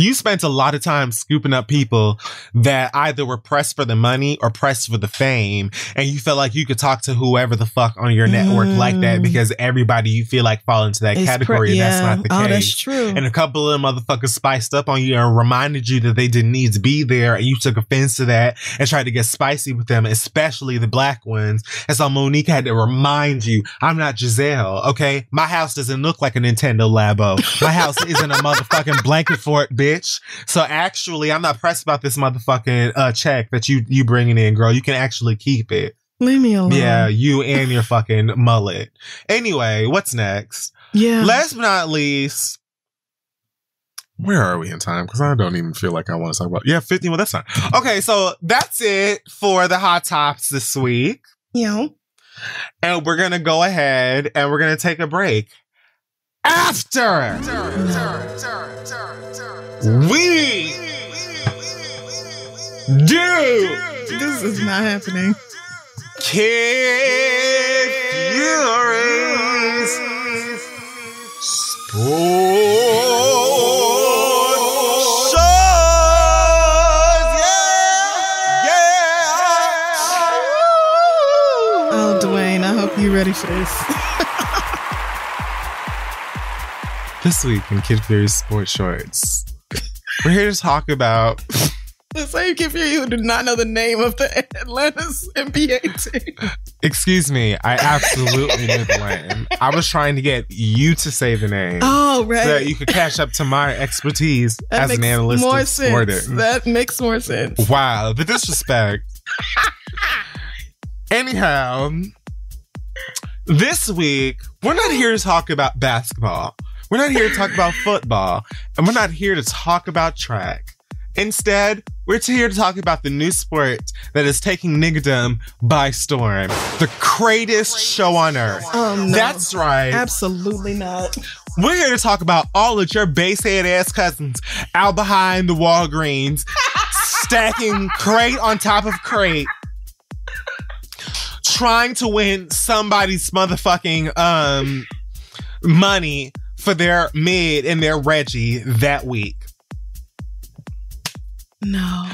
you spent a lot of time scooping up people that either were pressed for the money or pressed for the fame and you felt like you could talk to whoever the fuck on your network like that Mm. because everybody you feel like fall into that It's pre- category and that's not the oh, that's true. and a couple of motherfuckers spiced up on you and reminded you that they didn't need to be there and you took offense to that and tried to get spicy with them especially the black ones. And so monique had to remind you i'm not gizelle okay? My house doesn't look like a nintendo labo. My house isn't a motherfucking blanket fort bitch so actually i'm not pressed about this motherfucking uh check that you you bringing in girl you can actually keep it Leave me alone. yeah you and your fucking mullet anyway what's next Yeah. Last but not least, where are we in time? Because I don't even feel like I want to talk about. Yeah, fifty. Well, that's fine. Okay, so that's it for the hot tops this week, you know. and we're gonna go ahead and we're gonna take a break. After we do This is not happening. Kid Sports Shows! Yeah! Yeah! Oh, Dwayne, I hope you're ready for this. This week in Kid Fury's Sports Shorts, we're here to talk about the same kid Fury who do not know the name of the Atlanta's NBA team. Excuse me, I absolutely knew the name. I was trying to get you to say the name. Oh, right. So that you could catch up to my expertise That as an analyst more sense. That makes more sense. Wow, the disrespect. Anyhow, this week, we're not here to talk about basketball. We're not here to talk about football. And we're not here to talk about track. Instead, we're here to talk about the new sport that is taking niggerdom by storm. The greatest show on earth. Oh, no. That's right. Absolutely not. We're here to talk about all of your basehead ass cousins out behind the Walgreens, stacking crate on top of crate, trying to win somebody's motherfucking um money for their mid and their Reggie that week. No.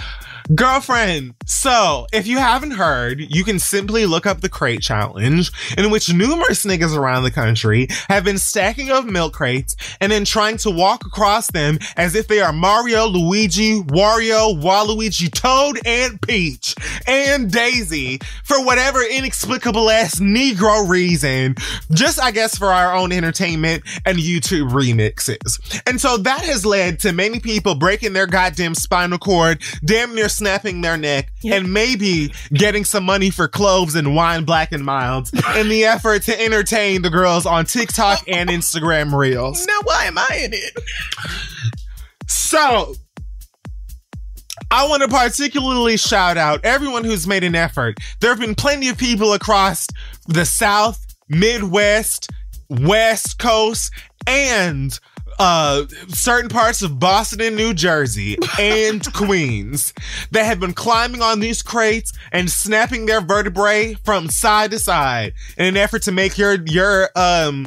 Girlfriend, so if you haven't heard, you can simply look up the crate challenge in which numerous niggas around the country have been stacking up milk crates and then trying to walk across them as if they are Mario, Luigi, Wario, Waluigi, Toad, and Peach and Daisy for whatever inexplicable ass Negro reason, just I guess for our own entertainment and YouTube remixes. And so that has led to many people breaking their goddamn spinal cord, damn near snapping their neck, and maybe getting some money for cloves and wine black and milds in the effort to entertain the girls on TikTok and Instagram Reels. Now, why am I in it? So, I want to particularly shout out everyone who's made an effort. There have been plenty of people across the South, Midwest, West Coast, and uh, certain parts of Boston and New Jersey and Queens that have been climbing on these crates and snapping their vertebrae from side to side in an effort to make your your um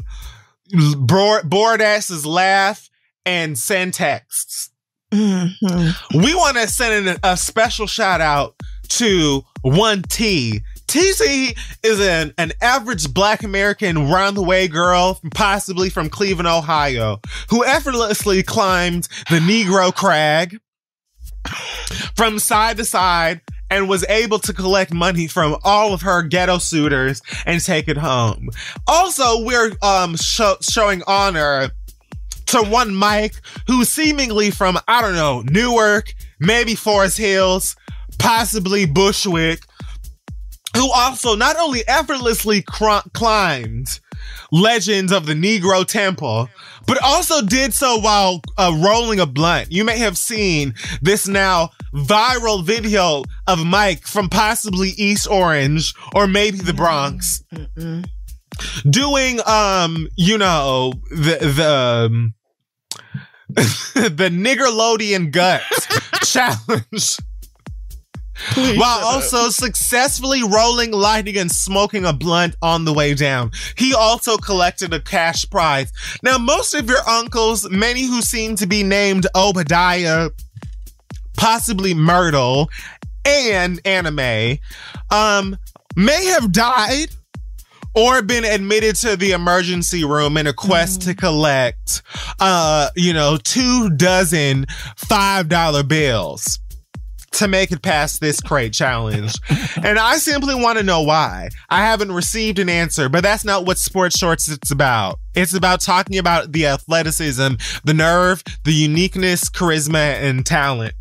bored, bored asses laugh and send texts. Mm-hmm. We want to send in a, a special shout out to one T. TC is an, an average black American round the way girl, possibly from Cleveland, Ohio, who effortlessly climbed the Negro crag from side to side and was able to collect money from all of her ghetto suitors and take it home. Also, we're um show- showing honor to one Mike who seemingly from I don't know Newark, maybe Forest Hills, possibly Bushwick, who also not only effortlessly cr- climbed legends of the Negro Temple, but also did so while uh, rolling a blunt. You may have seen this now viral video of Mike from possibly East Orange or maybe the Bronx. Mm-mm. Doing, um, you know, the, the, um, the Niggerlodian Guts challenge. Please while also up. successfully rolling, lighting, and smoking a blunt on the way down. He also collected a cash prize. Now, most of your uncles, many who seem to be named Obadiah, possibly Myrtle, and Anime, um, may have died or been admitted to the emergency room in a quest mm. to collect, uh, you know, two dozen $5 bills to make it past this crate challenge. and I simply want to know why. I haven't received an answer, but that's not what sports shorts it's about. It's about talking about the athleticism, the nerve, the uniqueness, charisma, and talent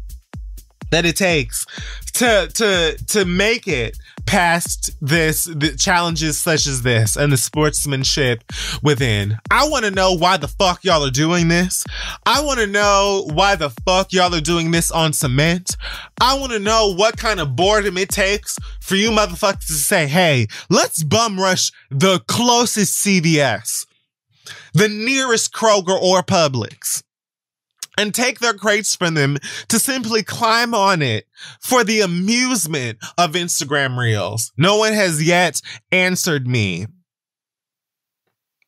that it takes to to to make it past this the challenges such as this and the sportsmanship within. I want to know why the fuck y'all are doing this. I want to know why the fuck y'all are doing this on cement. I want to know what kind of boredom it takes for you motherfuckers to say, "Hey, let's bum rush the closest CVS." The nearest Kroger or Publix and take their crates from them to simply climb on it for the amusement of Instagram Reels. No one has yet answered me.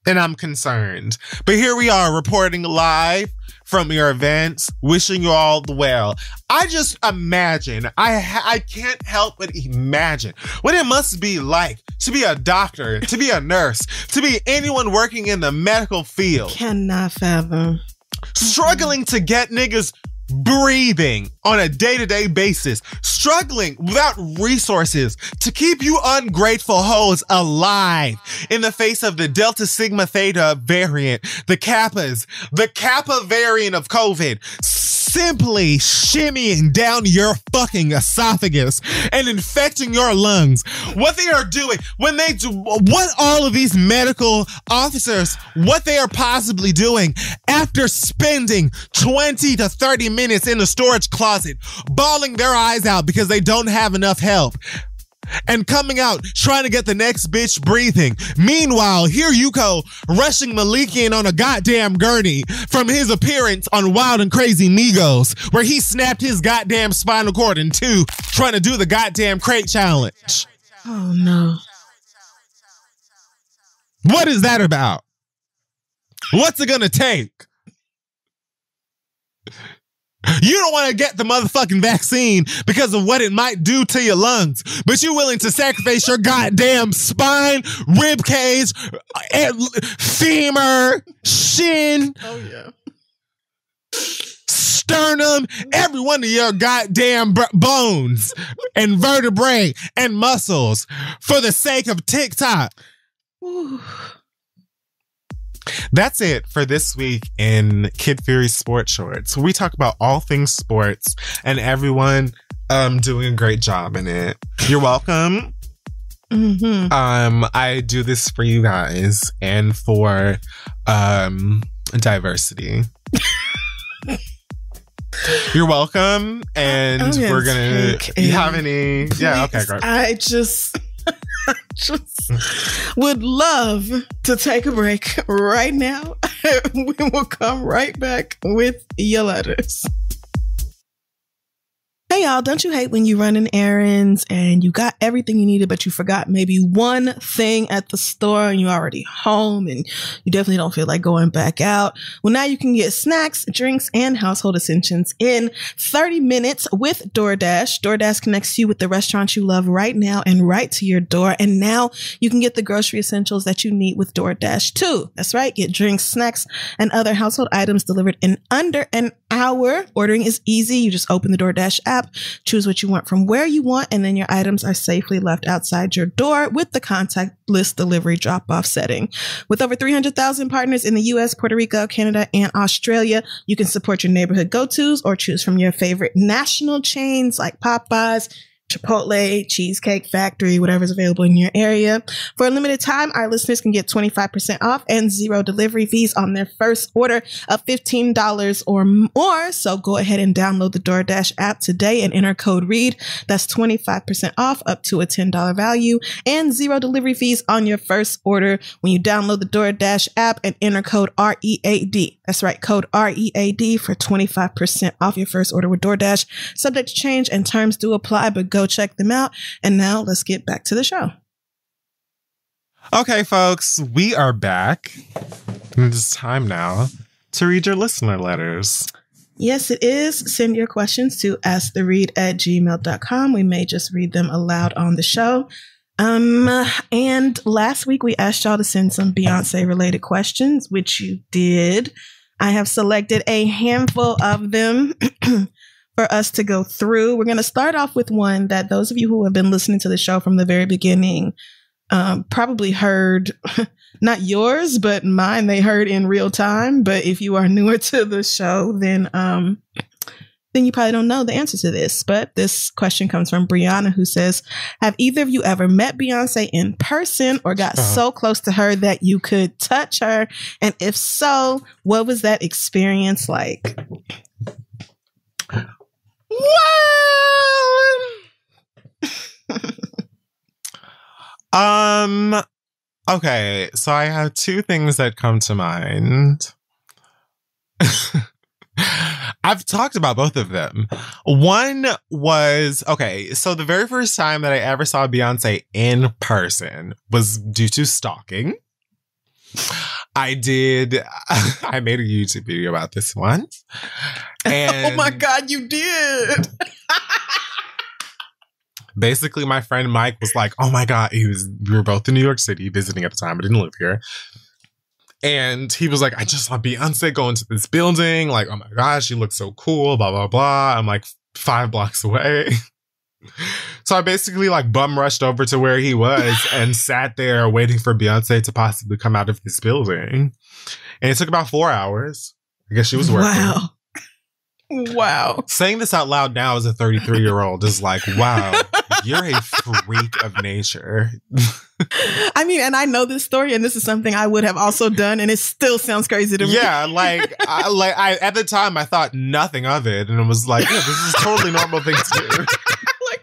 And I'm concerned. But here we are reporting live from your events, wishing you all the well. I just imagine, I ha- I can't help but imagine what it must be like to be a doctor, to be a nurse, to be anyone working in the medical field. Cannot fathom struggling to get niggas breathing on a day to day basis, struggling without resources to keep you ungrateful hoes alive. In the face of the Delta Sigma Theta variant, the Kappas, the Kappa variant of COVID simply shimmying down your fucking esophagus and infecting your lungs. What they are doing when they do what all of these medical officers, what they are possibly doing after spending 20 to 30 minutes in the storage closet, bawling their eyes out because they don't have enough help and coming out trying to get the next bitch breathing. Meanwhile, here you go, rushing Malikian on a goddamn gurney from his appearance on Wild and Crazy Migos, where he snapped his goddamn spinal cord in two trying to do the goddamn crate challenge. Oh no. What is that about? What's it gonna take? You don't want to get the motherfucking vaccine because of what it might do to your lungs, but you're willing to sacrifice your goddamn spine, rib cage, eh, femur, shin. Oh yeah. Sternum, every one of your goddamn bones and vertebrae and muscles for the sake of TikTok. Ooh. That's it for this week in Kid Fury Sports Shorts. We talk about all things sports and everyone um doing a great job in it. You're welcome. Mm-hmm. Um, I do this for you guys and for um diversity. You're welcome, and we're gonna. You have any? Please, yeah. Okay. Great. I just just would love to take a break right now. we will come right back with your letters. Hey y'all, don't you hate when you run in errands and you got everything you needed, but you forgot maybe one thing at the store and you're already home and you definitely don't feel like going back out? Well, now you can get snacks, drinks, and household essentials in 30 minutes with DoorDash. DoorDash connects you with the restaurants you love right now and right to your door. And now you can get the grocery essentials that you need with DoorDash too. That's right. Get drinks, snacks, and other household items delivered in under an hour. Ordering is easy. You just open the DoorDash app app. Choose what you want from where you want, and then your items are safely left outside your door with the contactless delivery drop off setting. With over 300,000 partners in the US, Puerto Rico, Canada, and Australia, you can support your neighborhood go tos or choose from your favorite national chains like Popeyes. Chipotle, Cheesecake Factory, whatever's available in your area. For a limited time, our listeners can get 25% off and zero delivery fees on their first order of $15 or more. So go ahead and download the DoorDash app today and enter code READ. That's 25% off up to a $10 value and zero delivery fees on your first order when you download the DoorDash app and enter code READ. That's right, code READ for 25% off your first order with DoorDash. Subject to change and terms do apply, but go check them out. And now let's get back to the show. Okay, folks, we are back. And it's time now to read your listener letters. Yes, it is. Send your questions to asktheread at gmail.com. We may just read them aloud on the show. Um, and last week we asked y'all to send some Beyonce related questions, which you did. I have selected a handful of them for us to go through. We're going to start off with one that those of you who have been listening to the show from the very beginning um, probably heard, not yours, but mine, they heard in real time. But if you are newer to the show, then um, then you probably don't know the answer to this. But this question comes from Brianna, who says, Have either of you ever met Beyonce in person or got uh-huh. so close to her that you could touch her? And if so, what was that experience like? Um okay, so I have two things that come to mind. I've talked about both of them. One was okay, so the very first time that I ever saw Beyonce in person was due to stalking. I did. I made a YouTube video about this once. And oh my god, you did! basically, my friend Mike was like, "Oh my god, he was." We were both in New York City visiting at the time. I didn't live here. And he was like, I just saw Beyonce go into this building. Like, oh my gosh, she looks so cool, blah, blah, blah. I'm like five blocks away. So I basically like bum rushed over to where he was and sat there waiting for Beyonce to possibly come out of this building. And it took about four hours. I guess she was working. Wow. Wow. Saying this out loud now as a 33 year old is like, wow, you're a freak of nature. I mean, and I know this story, and this is something I would have also done, and it still sounds crazy to me. Yeah, like, I, like I at the time I thought nothing of it, and it was like, yeah, this is totally normal thing to do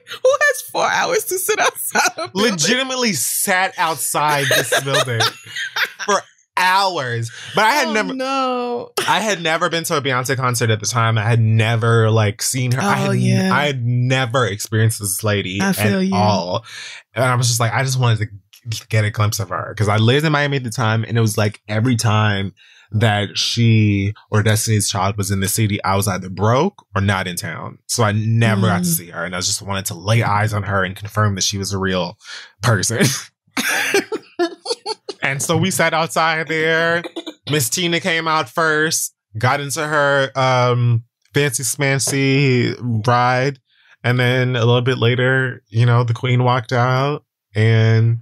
who has four hours to sit outside? Legitimately sat outside this building for hours. But I had oh, never no. I had never been to a Beyonce concert at the time. I had never like seen her. Oh, I had yeah. I had never experienced this lady I at you. all. And I was just like, I just wanted to get a glimpse of her. Cause I lived in Miami at the time and it was like every time that she or Destiny's Child was in the city, I was either broke or not in town. So I never mm. got to mm. see her. And I just wanted to lay eyes on her and confirm that she was a real person. and so we sat outside there. Miss Tina came out first, got into her um, fancy smancy ride. And then a little bit later, you know, the queen walked out and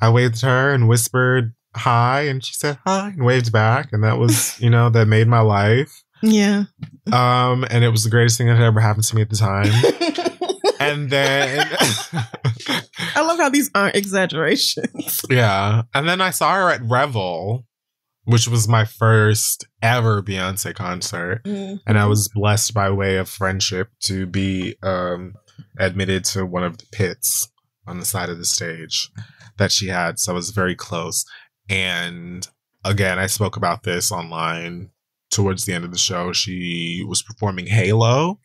I waved to her and whispered hi and she said hi and waved back and that was you know that made my life. Yeah. Um and it was the greatest thing that had ever happened to me at the time. And then i love how these aren't exaggerations. Yeah. And then i saw her at revel which was my first ever beyonce concert. Mm-hmm. and i was blessed by way of friendship to be um admitted to one of the pits on the side of the stage that she had. So i was very close and again, I spoke about this online towards the end of the show. She was performing Halo.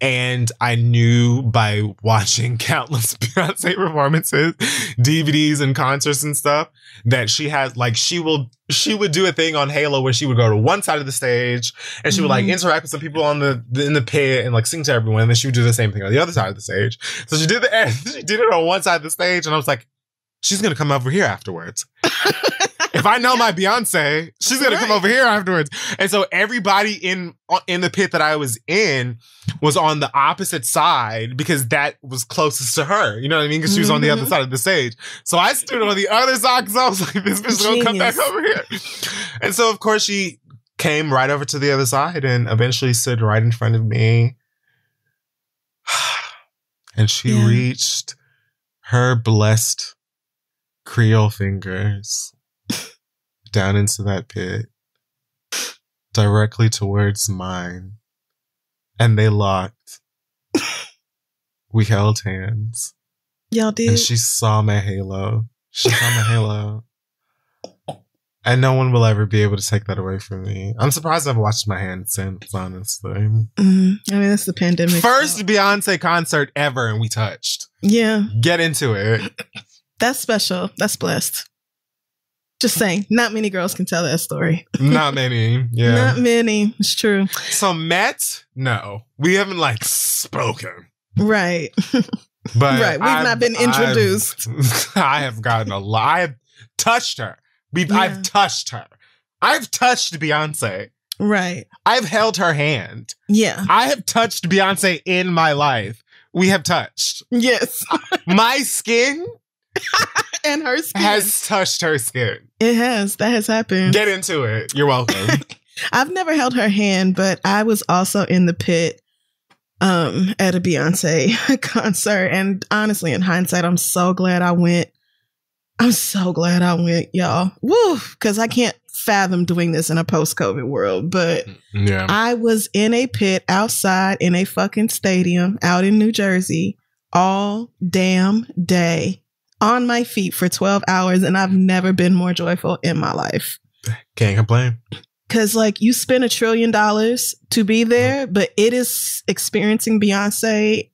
And I knew by watching countless Beyonce performances, DVDs and concerts and stuff, that she has like she will she would do a thing on Halo where she would go to one side of the stage and she would like mm-hmm. interact with some people on the in the pit and like sing to everyone. And then she would do the same thing on the other side of the stage. So she did the she did it on one side of the stage, and I was like, she's gonna come over here afterwards. if I know my Beyonce, she's gonna come over here afterwards. And so everybody in in the pit that I was in was on the opposite side because that was closest to her. You know what I mean? Because she was on the other Mhm. side of the stage. So I stood on the other side because I was like, this bitch is gonna come back over here. And so of course she came right over to the other side and eventually stood right in front of me. And she Yeah. reached her blessed Creole fingers down into that pit, directly towards mine. And they locked. we held hands. Y'all did. And she saw my halo. She saw my halo. And no one will ever be able to take that away from me. I'm surprised I've watched my hand since, honestly. Mhm. I mean, that's the pandemic. First so- Beyonce concert ever, and we touched. Yeah, Get into it. That's special. That's blessed. Just saying, not many girls can tell that story. Not many. Yeah. Not many. It's true. so met? No. We haven't like spoken. Right. But Right, we've not been introduced. I've- I have gotten a lot. I have touched her. We've Yeah. I've touched her. I've touched Beyonce. Right. I've held her hand. Yeah. I have touched Beyonce in my life. We have touched. Yes. My skin and her skin. has touched her skin. it has. That has happened. Get into it. You're welcome. I've never held her hand, but I was also in the pit um at a Beyonce concert. And honestly, in hindsight, I'm so glad I went. I'm so glad I went, y'all. Woo! Because I can't fathom doing this in a post-COVID world. But yeah. I was in a pit outside in a fucking stadium out in New Jersey all damn day on my feet for 12 hours. And I've never been more joyful in my life. Can't complain. Cause like you spend a trillion dollars to be mm-hmm. there, but it is experiencing Beyonce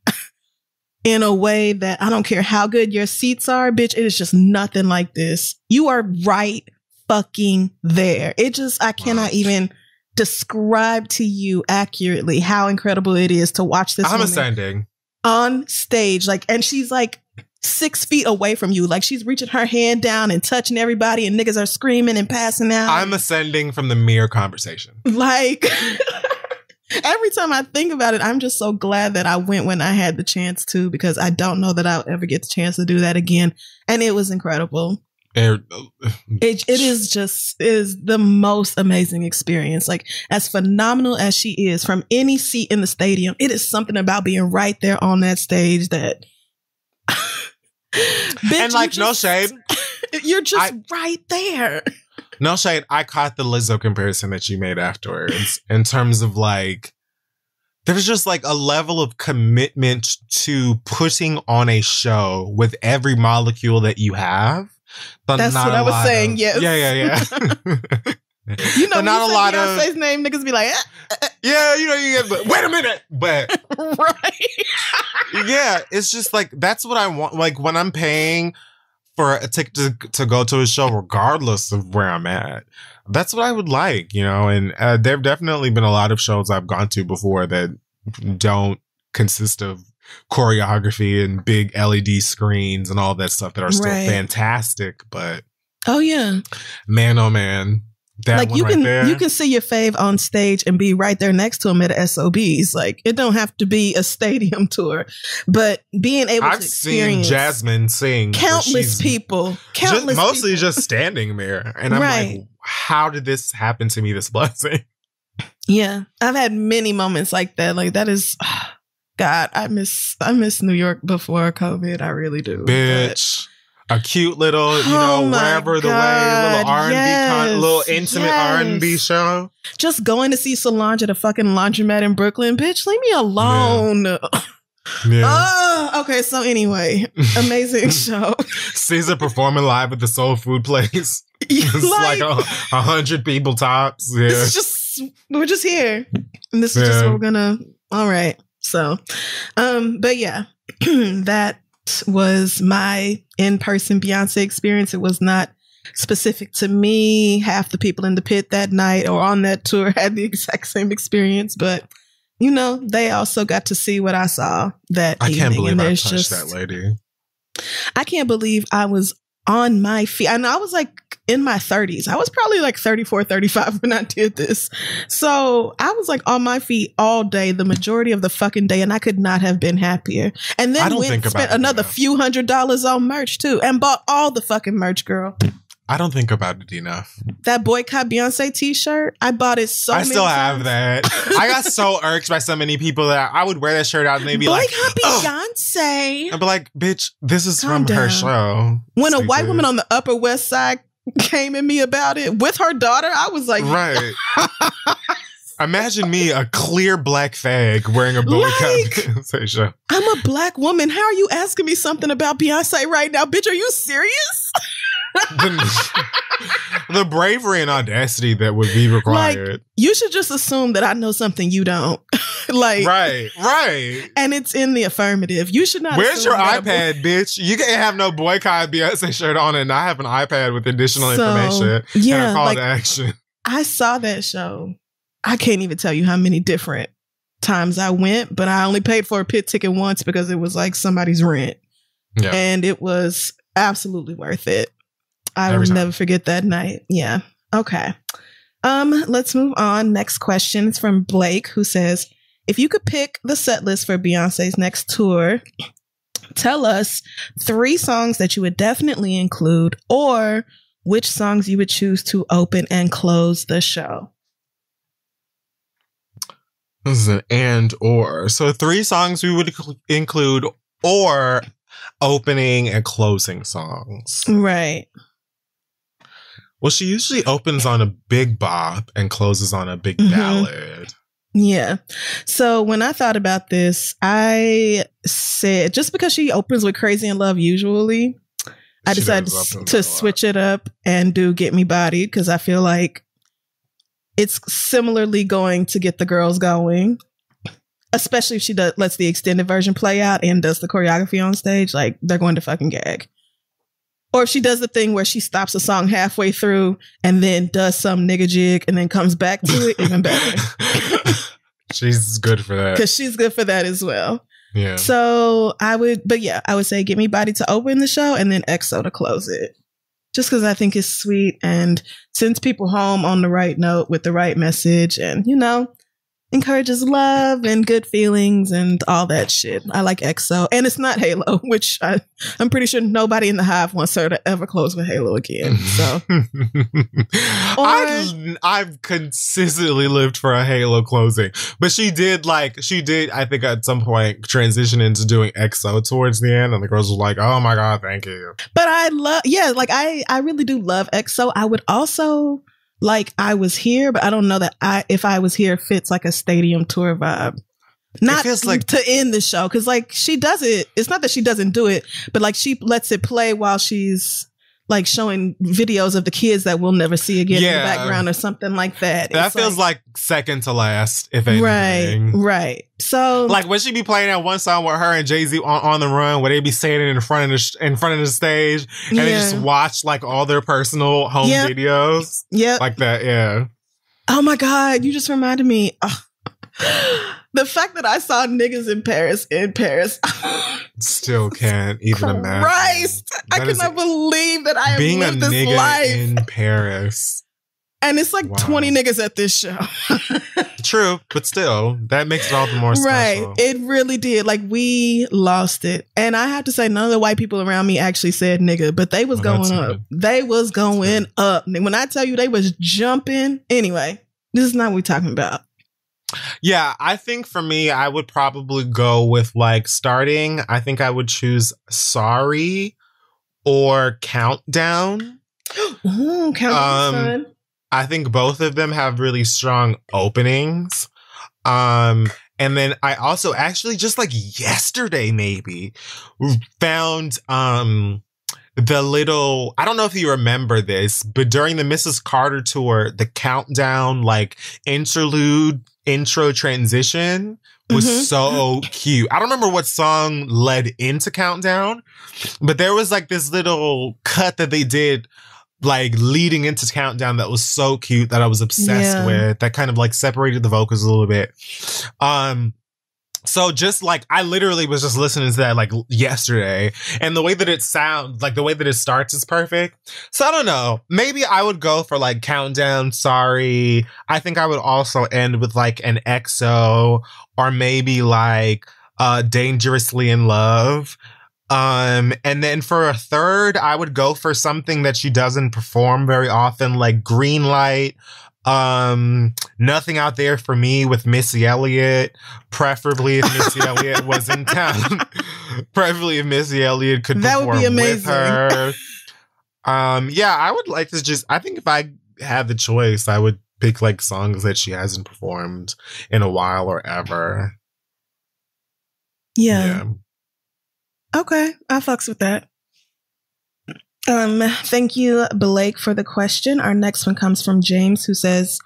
in a way that I don't care how good your seats are, bitch. It is just nothing like this. You are right fucking there. It just, I cannot even describe to you accurately how incredible it is to watch this I'm ascending. on stage. Like, and she's like six feet away from you. Like she's reaching her hand down and touching everybody, and niggas are screaming and passing out. I'm ascending from the mere conversation. Like every time I think about it, I'm just so glad that I went when I had the chance to because I don't know that I'll ever get the chance to do that again. And it was incredible. Er- It it is just it is the most amazing experience. Like as phenomenal as she is from any seat in the stadium, it is something about being right there on that stage that Bitch, And, like, you no shade. You're just I- right there. No shade. I caught the Lizzo comparison that you made afterwards in terms of like, there's just like a level of commitment to putting on a show with every molecule that you have. That's what I was saying, of- yes. Yeah, yeah, yeah. You know, But not a lot say of. Beyonce's name, niggas be like, eh, Yeah, you know, you get, but wait a minute. But right. yeah, it's just like that's what I want. Like when I'm paying for a ticket to, to go to a show, regardless of where I'm at, that's what I would like, you know. And uh, there've definitely been a lot of shows I've gone to before that don't consist of choreography and big LED screens and all that stuff that are still Right. fantastic. But Oh yeah. man, oh man, that like you right can there. you can see your fave on stage and be right there next to him at SOBs. Like it don't have to be a stadium tour, but being able I've to seen Jasmine sing. countless people, just- countless mostly people. just standing there, and I'm Right. like, how did this happen to me? This blessing. Yeah, I've had many moments like that. Like that is, God, I miss I miss New York before COVID. I really do. But- bitch. A cute little, you know, Oh wherever the way, God, little R and B, little intimate R and B show. just going to see Solange at a fucking laundromat in Brooklyn, bitch, leave me alone. Yeah, Oh, okay. So anyway, amazing show. Caesar performing live at the Soul Food Place. It's like, like, a, a hundred people tops. Yeah, is just we're just here, and this is just what we're gonna. All right. So, um, but yeah, that was my in-person Beyonce experience. It was not specific to me. Half the people in the pit that night or on that tour had the exact same experience, but you know, they also got to see what I saw that I evening. can't believe I touched that lady. I can't believe I was on my feet. And I was like in my 30s. I was probably like 34, 35 when I did this. So I was like on my feet all day, the majority of the fucking day, and I could not have been happier. And I then don't went think and about spent another enough. few hundred dollars on merch too and bought all the fucking merch, girl. I don't think about it enough. That boycott Beyonce t shirt, I bought it so I still have that. I got so irked by so many people that I would wear that shirt out and they'd be like, Boycott Beyonce. I'd be like, bitch, this is Calm from her show. When a white woman on the Upper West Side came at me about it with her daughter, I was like, right. Imagine me, a clear black fag, wearing a boycott Like-. I'm a black woman. How are you asking me something about Beyonce right now? Bitch, are you serious? The, the bravery and audacity that would be required. You should just assume that I know something you don't. like, right, right. and it's in the affirmative. You should not. Where's your a boy- iPad, bitch? You can't have no boycott Beyonce shirt on and not have an iPad with additional So, information and yeah, a call like- to action. I saw that show. I can't even tell you how many different times I went, but I only paid for a pit ticket once because it was like somebody's rent. Yeah. And it was absolutely worth it. I Every will time. never forget that night. Yeah. Okay. Um, let's move on. Next question is from Blake, who says, if you could pick the set list for Beyonce's next tour, tell us three songs that you would definitely include or which songs you would choose to open and close the show. This is an and or. So three songs we would cl- include or opening and closing songs. Right. Well, she usually opens on a big bop and closes on a big Mhm. ballad. Yeah. So when I thought about this, I said just because she opens with Crazy in Love usually, I She decided to, open to with a lot. switch it up and do Get Me Bodied because I feel like it's similarly going to get the girls going. Especially if she does lets the extended version play out and does the choreography on stage, like they're going to fucking gag. Or if she does the thing where she stops a song halfway through and then does some nigga jig and then comes back to it, even better. She's good for that. Because she's good for that as well. Yeah. So I would, but yeah, I would say Get Me Body to open the show and then XO to close it. Just because I think it's sweet and sends people home on the right note with the right message and, you know, encourages love and good feelings and all that shit. I like XO. And it's not Halo, which I, I'm pretty sure nobody in the hive wants her to ever close with Halo again. So I've, I've consistently lived for a Halo closing, but she did like she did. I think at some point transition into doing XO towards the end, and the girls were like, "Oh my god, thank you." But I love, yeah, like I, I really do love XO. I would also like I was here, but I don't know that I, if I was here, fits like a stadium tour vibe. Not feels like- to end the show because like she does it. It's not that she doesn't do it, but like she lets it play while she's like showing videos of the kids that we'll never see again in the background or something like that. That It's feels like, second to last, if anything. right, right. So Like when she be playing that one song with her and Jay Z on, on the run, where they be standing in front of the sh- in front of the stage, and they just watch like all their personal home Yeah. videos yeah, like that. Yeah, Oh my God, you just reminded me. the fact that I saw niggas in Paris in Paris. still can't even imagine. Christ, I cannot believe that I have being a this nigga life. in Paris. and it's like Wow. 20 niggas at this show. True, but still, that makes it all the more right. It really did. Like we lost it. And I have to say none of the white people around me actually said nigga, but they was Oh, going up. good. They was going up. When I tell you they was jumping, anyway, this is not what we're talking about. Yeah, I think for me, I would probably go with like starting. I think I would choose Sorry or Countdown. Ooh, count Um. I think both of them have really strong openings. Um, and then I also actually just like yesterday, maybe found um the little I don't know if you remember this, but during the Mrs. Carter tour, the countdown like interlude intro transition was Mhm. so cute. I don't remember what song led into countdown, but there was like this little cut that they did like leading into countdown that was so cute that I was obsessed Yeah. with. That kind of like separated the vocals a little bit. Um So just like I literally was just listening to that like yesterday, and the way that it sounds, like the way that it starts, is perfect. So I don't know. Maybe I would go for like countdown. Sorry, I think I would also end with like an XO or maybe like uh dangerously in love. Um, and then for a third, I would go for something that she doesn't perform very often, like Green Light um, nothing out there for me with Missy Elliott. Preferably if Missy Elliott was in town. Preferably if Missy Elliott could that would be amazing. her. Um, yeah, I would like to just. I think if I had the choice, I would pick like songs that she hasn't performed in a while or ever. Yeah. yeah. Okay, I fucks with that. Um, thank you, Blake, for the question. Our next one comes from James, who says,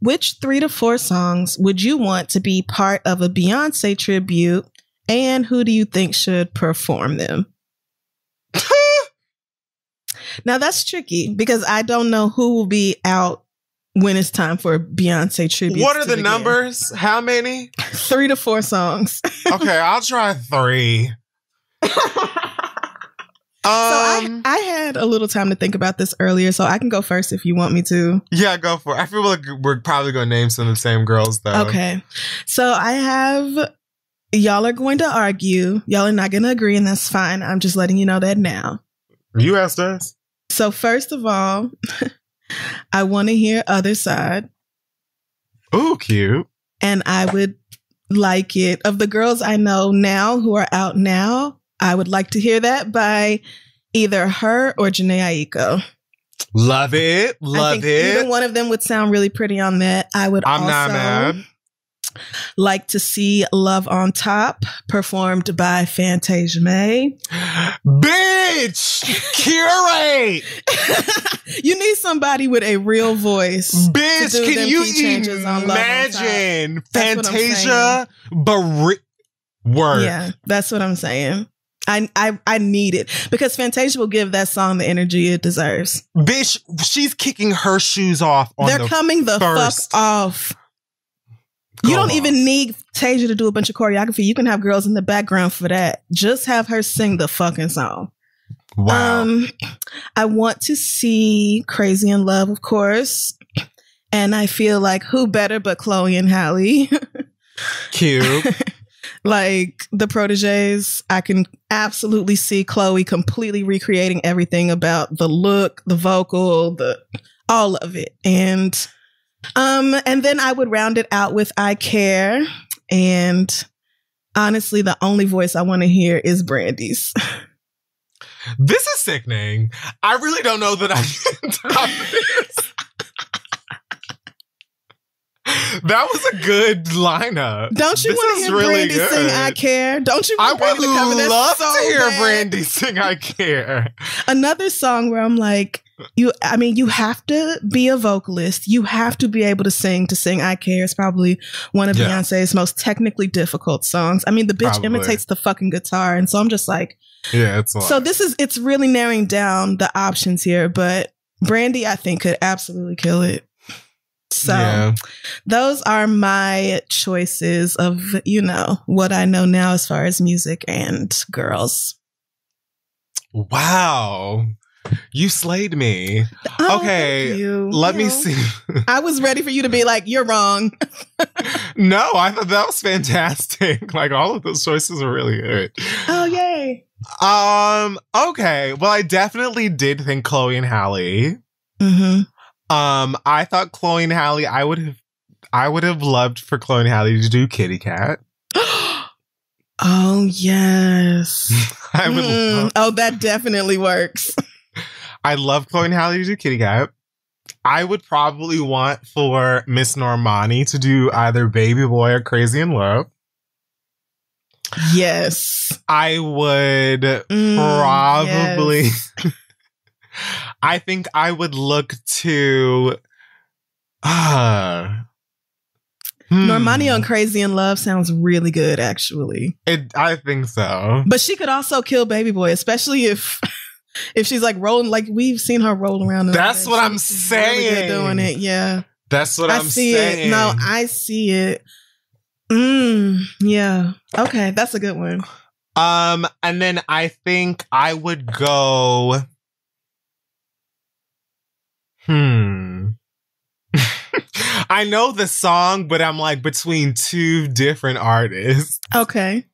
Which three to four songs would you want to be part of a Beyonce tribute, and who do you think should perform them? now, that's tricky because I don't know who will be out when it's time for Beyonce tribute. What are the begin. numbers? How many? three to four songs. okay, I'll try three. Um, so I, um, I had a little time to think about this earlier, so I can go first if you want me to. Yeah, go for it. I feel like we're probably going to name some of the same girls, though. Okay. So I have, y'all are going to argue. Y'all are not going to agree, and that's fine. I'm just letting you know that now. You asked us. So, first of all, I want to hear Other Side. Oh, cute. And I would like it. Of the girls I know now who are out now, I would like to hear that by either her or Jhené Aiko. Love it. Love it. Either one of them would sound really pretty on that. I would I'm also not mad. like to see Love on Top performed by Fantasia May. Bitch! Curate! you need somebody with a real voice. Bitch, can you imagine Fantasia but Word. Yeah, that's what I'm saying. I, I I need it because Fantasia will give that song the energy it deserves. Bitch, she's kicking her shoes off. They're the coming the first. fuck off. Go you don't on. even need Tasia to do a bunch of choreography. You can have girls in the background for that. Just have her sing the fucking song. Wow. Um, I want to see Crazy in Love, of course. And I feel like who better but Chloe and Halle? Cute. like the proteges, I can absolutely see Chloe completely recreating everything about the look, the vocal, the all of it. And um and then I would round it out with I care and honestly the only voice I want to hear is Brandy's. This is sickening. I really don't know that I can top this. That was a good lineup. Don't you want to hear really Brandy good. sing "I Care"? Don't you? Want I Brandy would love so to hear bad. Brandy sing "I Care." Another song where I'm like, you. I mean, you have to be a vocalist. You have to be able to sing to sing "I Care." It's probably one of yeah. Beyonce's most technically difficult songs. I mean, the bitch probably. imitates the fucking guitar, and so I'm just like, yeah, it's so. This is it's really narrowing down the options here, but Brandy, I think, could absolutely kill it. So yeah. those are my choices of, you know, what I know now as far as music and girls. Wow. You slayed me. Oh, okay. Let you me know, see. I was ready for you to be like, you're wrong. no, I thought that was fantastic. Like all of those choices are really good. Oh, yay. Um, okay. Well, I definitely did think Chloe and Halle. Mm-hmm. Um, I thought Chloe and Halle, I would have I would have loved for Chloe and Halle to do Kitty Cat. oh yes. I would mm, love- Oh, that definitely works. I love Chloe and Halle to do Kitty Cat. I would probably want for Miss Normani to do either Baby Boy or Crazy in Love. Yes. I would mm, probably yes. I think I would look to uh Hmm. Normani on Crazy in Love sounds really good, actually. It, I think so. But she could also kill Baby Boy, especially if if she's like rolling, like we've seen her roll around. That's what I'm saying. Really doing it, yeah. That's what I am see saying. It. No, I see it. Mm, yeah. Okay, that's a good one. Um, and then I think I would go. Hmm. I know the song, but I'm like between two different artists. Okay.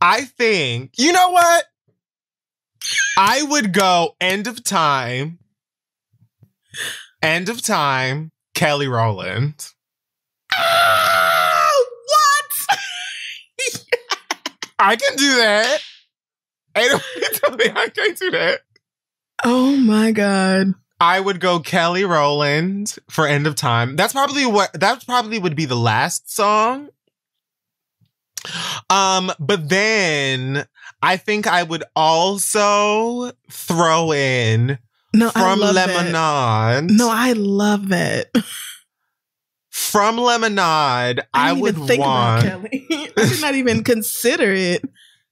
I think, you know what? I would go End of Time. End of Time, Kelly Rowland. what? I can do that. Ain't nobody tell me I can't do that. Oh my god. I would go Kelly Rowland for End of Time. That's probably what that probably would be the last song. Um, but then I think I would also throw in No, from. Lemonade. No, I love that. From Lemonade, I, didn't would think want about Kelly. I did not even consider it.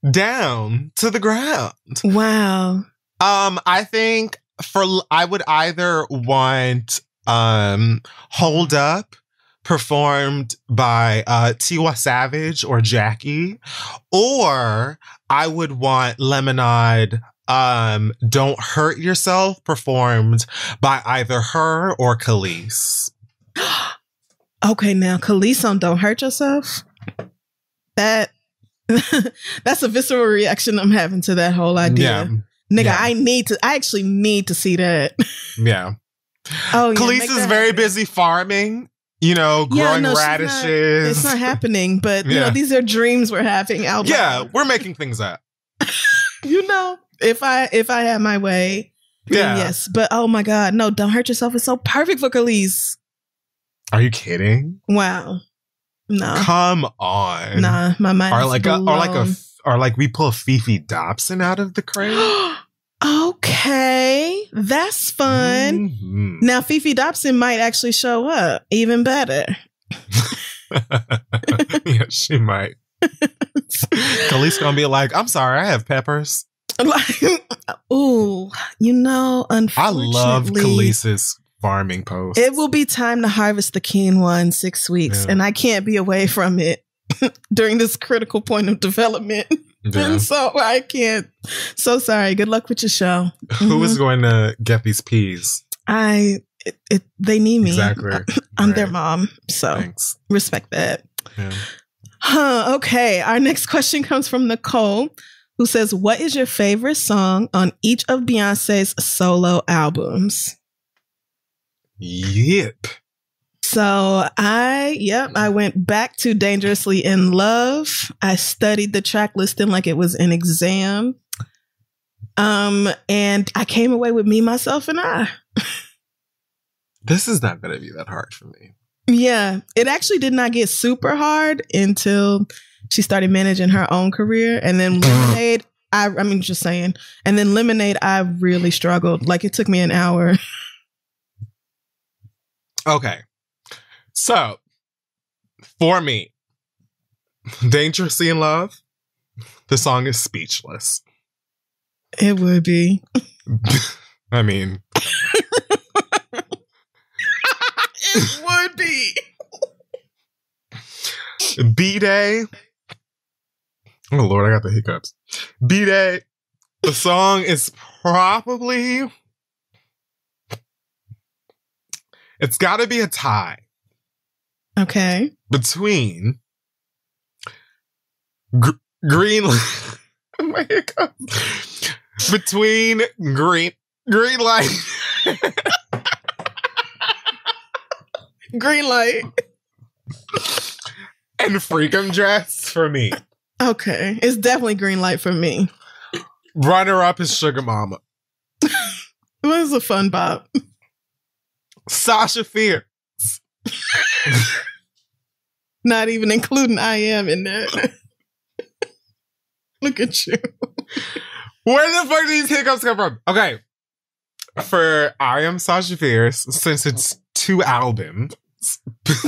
down to the ground. Wow. Um, I think for I would either want um Hold Up performed by uh Tiwa Savage or Jackie, or I would want Lemonade um Don't Hurt Yourself performed by either her or Kelis. Okay, now Kelis on Don't Hurt Yourself. That that's a visceral reaction I'm having to that whole idea. Nigga, Yeah. I need to I actually need to see that. Yeah. Oh yeah. Kelis is very happen. busy farming, you know, Yeah, growing no, she's not- radishes. It's not happening, but you know, these are dreams we're having out yeah, loud. we're making things up. You know, if I if I had my way, Yeah. yes. But oh my god, no, don't hurt yourself. It's so perfect for Kelis. Are you kidding? Wow. No. Come on. Nah, my mind Or is like a, or like a. or like we pull Fefe Dobson out of the crate. okay, that's fun. Mhm. Now Fefe Dobson might actually show up. Even better. yeah, she might. Kelis gonna be like, I'm sorry, I have peppers. Like, ooh, you know, unfortunately, I love Kelis's farming post. It will be time to harvest the quinoa in six weeks, Yeah. and I can't be away from it during this critical point of development. Yeah. And so I can't. So sorry. Good luck with your show. Who is Mhm. going to get these peas? I, it, it, they need me. Exactly. I'm their mom, so Thanks. respect that. Yeah. Huh. Okay. Our next question comes from Nicole, who says, "What is your favorite song on each of Beyonce's solo albums?" Yep. So I, yep, I went back to Dangerously in Love. I studied the track listing like it was an exam. Um, and I came away with me, myself, and I. This is not gonna be that hard for me. Yeah, it actually did not get super hard until she started managing her own career, and then Lemonade. I, I mean, just saying, and then Lemonade. I really struggled. Like it took me an hour. Okay. So, for me, Dangerously in Love, the song is speechless. It would be. I mean, it would be. B Day. Oh Lord, I got the hiccups. B Day. The song is probably. It's got to be a tie Okay. between gr- Green. Oh my hiccups. Between Green Green Light. Green light. and Freakum Dress for me. Okay. It's definitely green light for me. Runner up is Sugar Mama. It was a fun bop. Sasha Fierce. Not even including I am in there. Look at you. Where the fuck do these hiccups come from? Okay. For I Am Sasha Fierce, since it's two albums,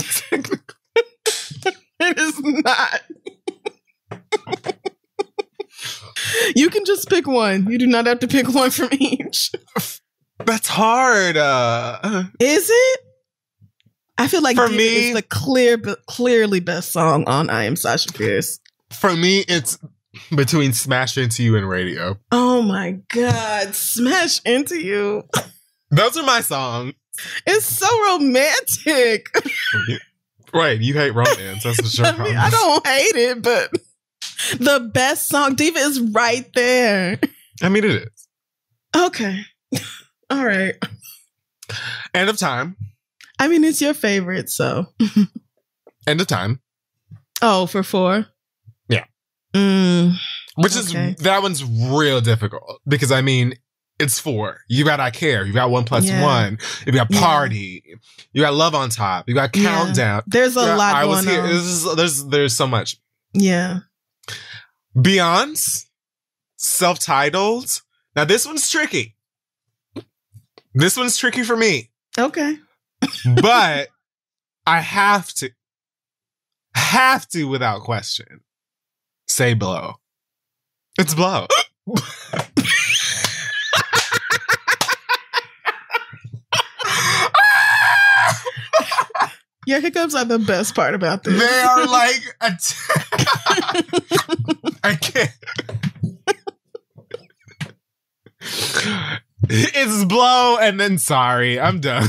It is not. you can just pick one. You do not have to pick one from each. that's hard. Uh, Is it? I feel like For me- is the clear, clearly best song on I Am Sasha Fierce. For me, it's between Smash Into You and Radio. Oh my God. Smash into you. Those are my songs. It's so romantic. Right, you hate romance. That's for sure. I mean, I don't hate it, but the best song, Diva, is right there. I mean, it is. Okay. All right. End of time. I mean, it's your favorite, so. End of time. Oh, for four? Yeah. Mm, Which Okay. is that one's real difficult because I mean it's four. You got I care. You got one plus Yeah. one. You got Yeah. party. You got love on top. You got Yeah. countdown. there's a Yeah, lot I was here. is, there's there's so much. yeah. Beyonce, self-titled. Now this one's tricky. This one's tricky for me, Okay. But I have to, have to without question, say blow. It's blow. Your hiccups are the best part about this. They are like a t- I can't. It's blow and then sorry. I'm done.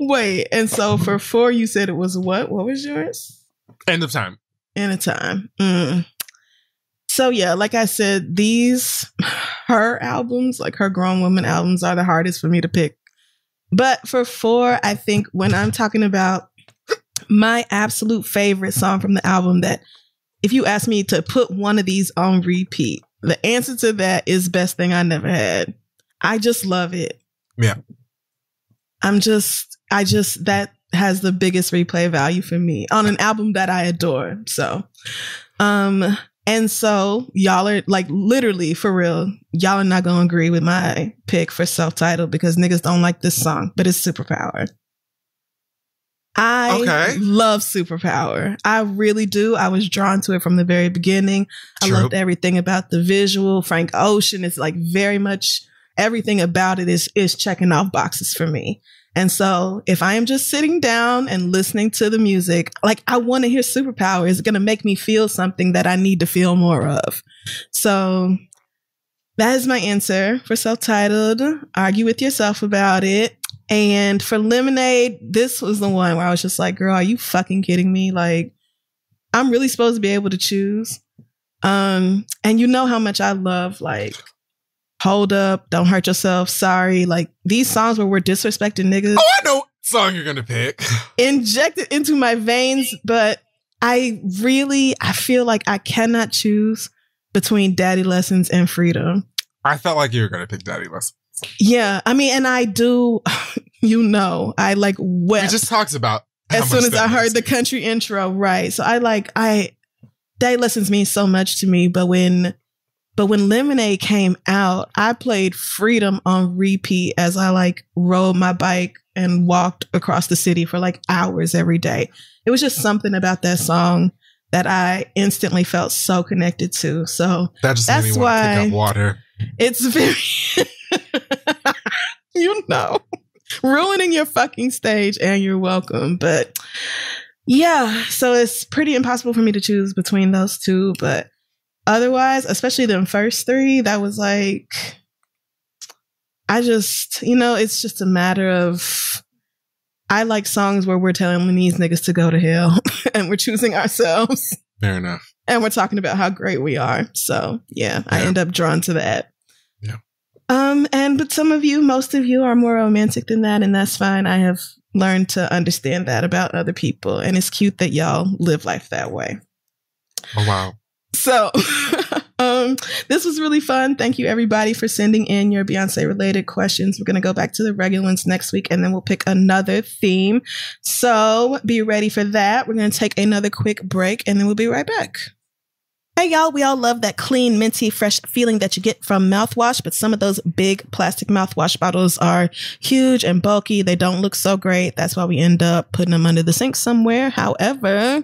Wait, and so for four, you said it was what? What was yours? End of time. Anytime. Mm. So yeah, like I said, these her albums, like her grown woman albums, are the hardest for me to pick. But for four, I think when I'm talking about my absolute favorite song from the album, that if you ask me to put one of these on repeat, the answer to that is Best Thing I Never Had. I just love it. Yeah. I'm just, I just, that has the biggest replay value for me on an album that I adore. So, um, and so y'all are like literally for real, y'all are not gonna agree with my pick for self-titled because niggas don't like this song, but it's superpower. I Okay. love superpower. I really do. I was drawn to it from the very beginning. I loved everything about the visual. Frank Ocean is like very much everything about it is is checking off boxes for me. And so if I am just sitting down and listening to the music, like I want to hear superpower, is going to make me feel something that I need to feel more of. So that is my answer for self-titled. Argue with yourself about it. And for Lemonade, this was the one where I was just like, girl, are you fucking kidding me? Like, I'm really supposed to be able to choose. Um, and you know how much I love like Hold Up, Don't Hurt Yourself, Sorry, like these songs where we're disrespecting niggas Oh, I know what song you're gonna pick. injected into my veins, but I really I feel like I cannot choose between Daddy Lessons and Freedom. I felt like you were gonna pick Daddy Lessons. Yeah, I mean, and I do, you know, I like We wept just talked about as soon as I heard the country intro, right? So I like I Daddy Lessons mean so much to me, but when but when Lemonade came out, I played Freedom on repeat as I like rode my bike and walked across the city for like hours every day. It was just something about that song that I instantly felt so connected to. So That just made me That's want to pick why- up water. it's very, you know, ruining your fucking stage and you're welcome. But yeah, so it's pretty impossible for me to choose between those two. But otherwise, especially the first three, that was like, I just, you know, it's just a matter of. I like songs where we're telling these niggas to go to hell and we're choosing ourselves Fair enough. and we're talking about how great we are. So yeah, I end up drawn to that. Yeah. Um, and but some of you, most of you are more romantic than that, and that's fine. I have learned to understand that about other people, and it's cute that y'all live life that way. Oh wow. So, um, this was really fun. Thank you, everybody, for sending in your Beyonce related questions. We're going to go back to the regular ones next week and then we'll pick another theme. So, be ready for that. We're going to take another quick break and then we'll be right back. Hey y'all, we all love that clean, minty, fresh feeling that you get from mouthwash, but some of those big plastic mouthwash bottles are huge and bulky. They don't look so great. That's why we end up putting them under the sink somewhere. However,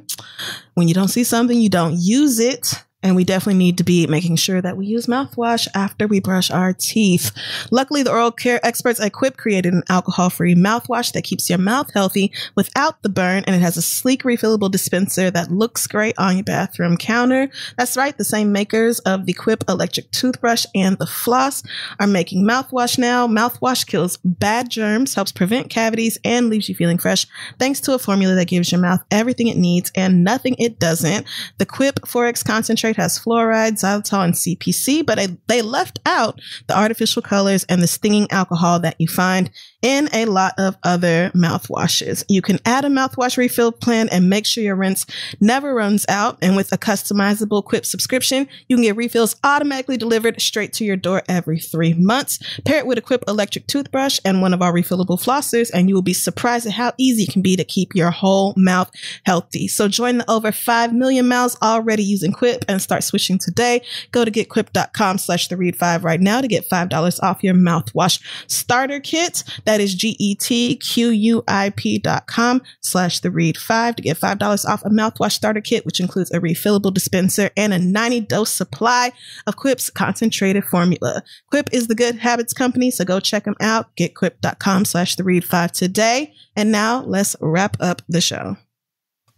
when you don't see something, you don't use it. And we definitely need to be making sure that we use mouthwash after we brush our teeth. Luckily, the oral care experts at Quip created an alcohol free mouthwash that keeps your mouth healthy without the burn. And it has a sleek, refillable dispenser that looks great on your bathroom counter. That's right. The same makers of the Quip electric toothbrush and the floss are making mouthwash now. Mouthwash kills bad germs, helps prevent cavities, and leaves you feeling fresh thanks to a formula that gives your mouth everything it needs and nothing it doesn't. The Quip 4X concentrate has fluoride, xylitol, and CPC, but they left out the artificial colors and the stinging alcohol that you find in a lot of other mouthwashes. You can add a mouthwash refill plan and make sure your rinse never runs out. And with a customizable Quip subscription, you can get refills automatically delivered straight to your door every three months. Pair it with a Quip electric toothbrush and one of our refillable flossers, and you will be surprised at how easy it can be to keep your whole mouth healthy. So join the over 5 million mouths already using Quip and start switching today. Go to getquip.com slash the read five right now to get $5 off your mouthwash starter kit. That is G-E-T-Q-U-I-P dot com slash the read five to get $5 off a mouthwash starter kit, which includes a refillable dispenser and a 90 dose supply of Quip's concentrated formula. Quip is the good habits company, so go check them out. Getquip.com slash the read five today. And now let's wrap up the show.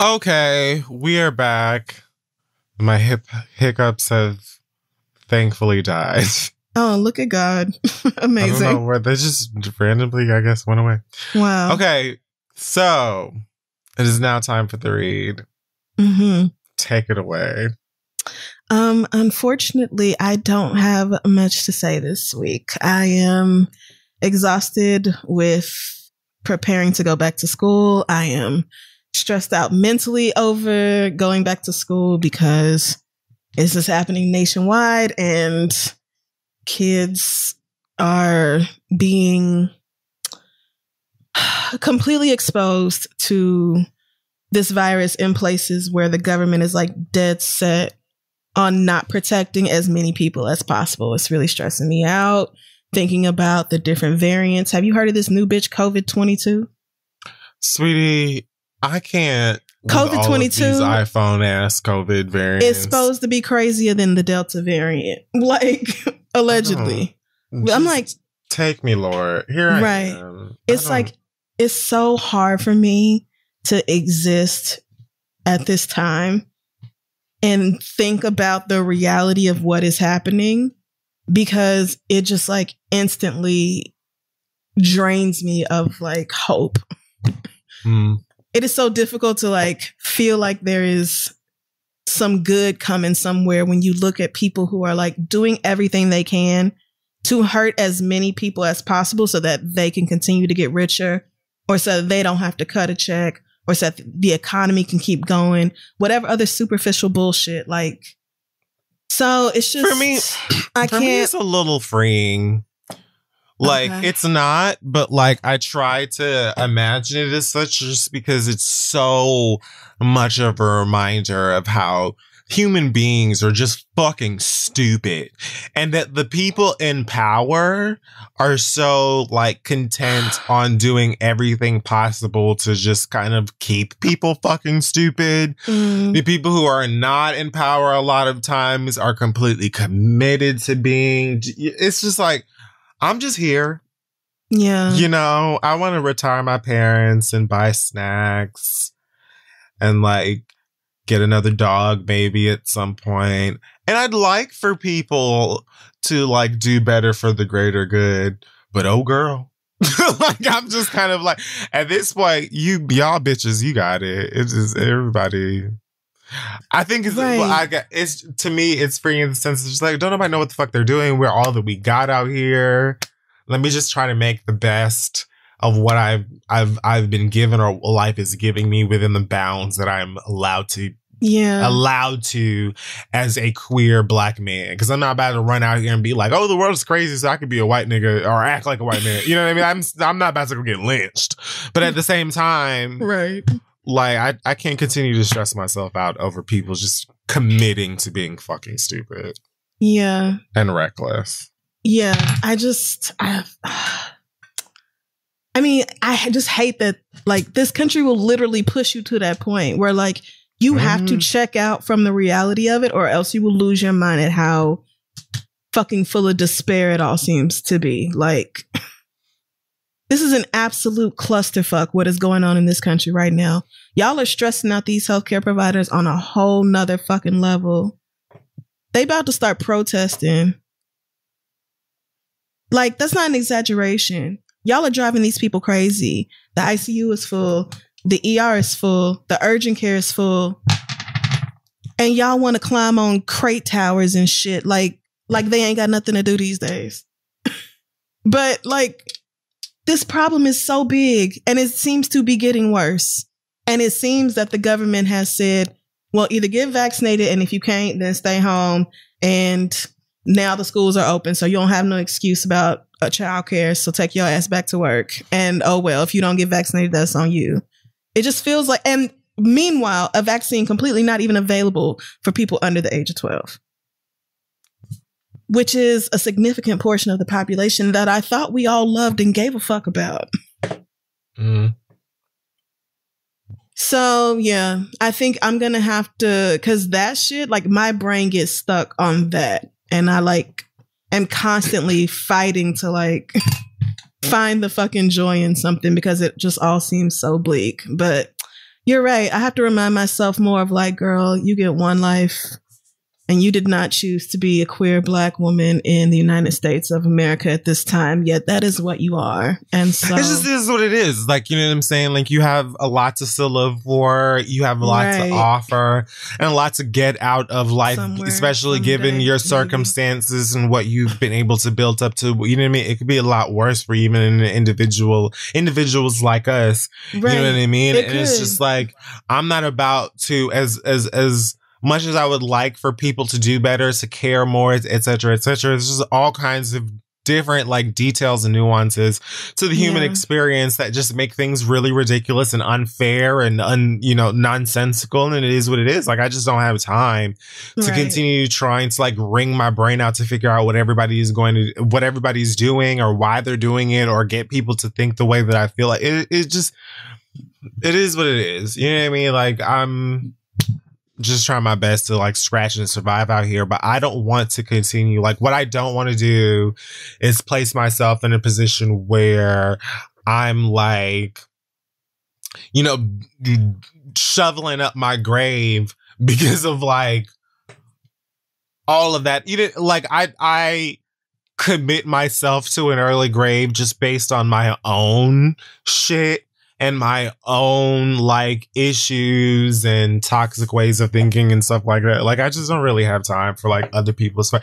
Okay, we are back. My hip hiccups have thankfully died. Oh, look at God. Amazing. I don't know where they just randomly, I guess, went away. Wow. Okay, so it is now time for the read. Mm-hmm. Take it away. Um, unfortunately, I don't have much to say this week. I am exhausted with preparing to go back to school. I am stressed out mentally over going back to school because this is happening nationwide and kids are being completely exposed to this virus in places where the government is like dead set on not protecting as many people as possible. It's really stressing me out thinking about the different variants. Have you heard of this new bitch COVID 22? Sweetie, I can't. COVID 22 iPhone ass COVID variant. It's supposed to be crazier than the Delta variant. Like, allegedly. I'm like, take me, Lord. Here I right. am. It's like, it's so hard for me to exist at this time and think about the reality of what is happening because it just like instantly drains me of like hope. Mm. It is so difficult to like feel like there is some good coming somewhere when you look at people who are like doing everything they can to hurt as many people as possible so that they can continue to get richer or so that they don't have to cut a check or so that the economy can keep going, whatever other superficial bullshit. Like, so it's just for me. I for can't. Me it's a little freeing. Like okay. it's not, but like I try to imagine it as such just because it's so much of a reminder of how human beings are just fucking stupid and that the people in power are so like content on doing everything possible to just kind of keep people fucking stupid. Mm. The people who are not in power a lot of times are completely committed to being it's just like I'm just here. Yeah. You know, I want to retire my parents and buy snacks and like get another dog maybe at some point. And I'd like for people to like do better for the greater good. But oh girl. like I'm just kind of like at this point, you y'all bitches, you got it. It's just everybody. I think it's right. well, I got it's to me it's freeing in the sense of just like don't nobody know what the fuck they're doing. We're all that we got out here. Let me just try to make the best of what I've I've I've been given or life is giving me within the bounds that I'm allowed to yeah allowed to as a queer black man because i'm not about to run out here and be like oh the world's crazy so i could be a white nigga or act like a white man you know what i mean i'm i'm not about to go get lynched but at the same time right like i i can't continue to stress myself out over people just committing to being fucking stupid yeah and reckless yeah i just i I mean, I just hate that like this country will literally push you to that point where like You have to Mhm. check out from the reality of it, or else you will lose your mind at how fucking full of despair it all seems to be. Like, this is an absolute clusterfuck what is going on in this country right now. Y'all are stressing out these healthcare providers on a whole nother fucking level. They about to start protesting. Like, that's not an exaggeration. Y'all are driving these people crazy. The ICU is full. The ER is full. The urgent care is full. And y'all want to climb on crate towers and shit like like they ain't got nothing to do these days. but like this problem is so big and it seems to be getting worse. And it seems that the government has said, well, either get vaccinated and if you can't, then stay home. And now the schools are open, so you don't have no excuse about uh, child care. So take your ass back to work. And oh well, if you don't get vaccinated, that's on you. It just feels like, and meanwhile, a vaccine completely not even available for people under the age of 12, which is a significant portion of the population that I thought we all loved and gave a fuck about. Mm. So yeah, I think I'm gonna have to cause that shit, like my brain gets stuck on that. And I like am constantly fighting to like find the fucking joy in something because it just all seems so bleak. But you're right. I have to remind myself more of like, girl, you get one life and you did not choose to be a queer black woman in the United States of America at this time, yet that is what you are. And so It just is what it is. Like, you know what I'm saying? Like, you have a lot to still live for. You have a lot Right. to offer and a lot to get out of life, Somewhere, especially given someday, your maybe. circumstances and what you've been able to build up to. You know what I mean? It could be a lot worse for even an individual, individuals like us. You know what I mean? It and it's just like, I'm not about to, as, as, as, much as I would like for people to do better, to care more, et cetera, et cetera, there's just all kinds of different like details and nuances to the human Yeah. experience that just make things really ridiculous and unfair and un, you know, nonsensical. And it is what it is. Like, I just don't have time to Right. continue trying to like wring my brain out to figure out what everybody is going to, what everybody's doing or why they're doing it or get people to think the way that I feel like it, it just, it is what it is. You know what I mean? Like, I'm, just trying my best to like scratch and survive out here, but I don't want to continue. Like, what I don't want to do is place myself in a position where I'm like, you know, shoveling up my grave because of like all of that. You know, like I, I commit myself to an early grave just based on my own shit and my own like issues and toxic ways of thinking and stuff like that. Like I just don't really have time for like other people's.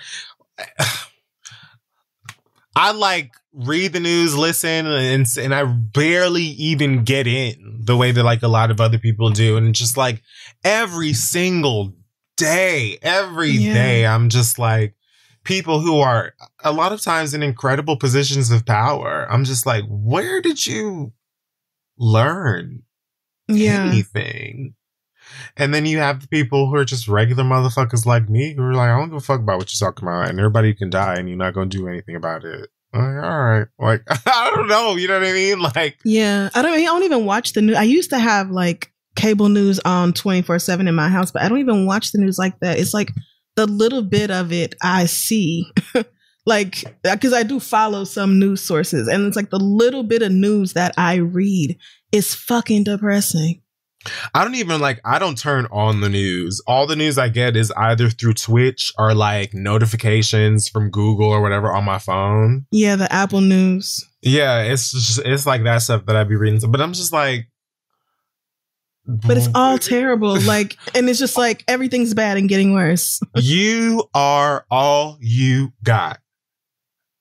I like read the news, listen, and and I barely even get in the way that like a lot of other people do, and just like every single day, every day, Yeah. I'm just like people who are a lot of times in incredible positions of power. I'm just like, where did you learn Yeah. anything? And then you have the people who are just regular motherfuckers like me who are like, I don't give a fuck about what you're talking about, and everybody can die, and you're not gonna do anything about it. Like, all right, like I don't know, you know what I mean? Like, Yeah, I don't. I don't even watch the news. I used to have like cable news on twenty four seven in my house, but I don't even watch the news like that. It's like the little bit of it I see, like uh, because I do follow some news sources, and it's like the little bit of news that I read is fucking depressing. I don't even like I don't turn on the news. All the news I get is either through Twitch or like notifications from Google or whatever on my phone. Yeah, the Apple News. Yeah, it's just it's like that stuff that I'd be reading. But I'm just like But it's all terrible. Like, and it's just like everything's bad and getting worse. you are all you got.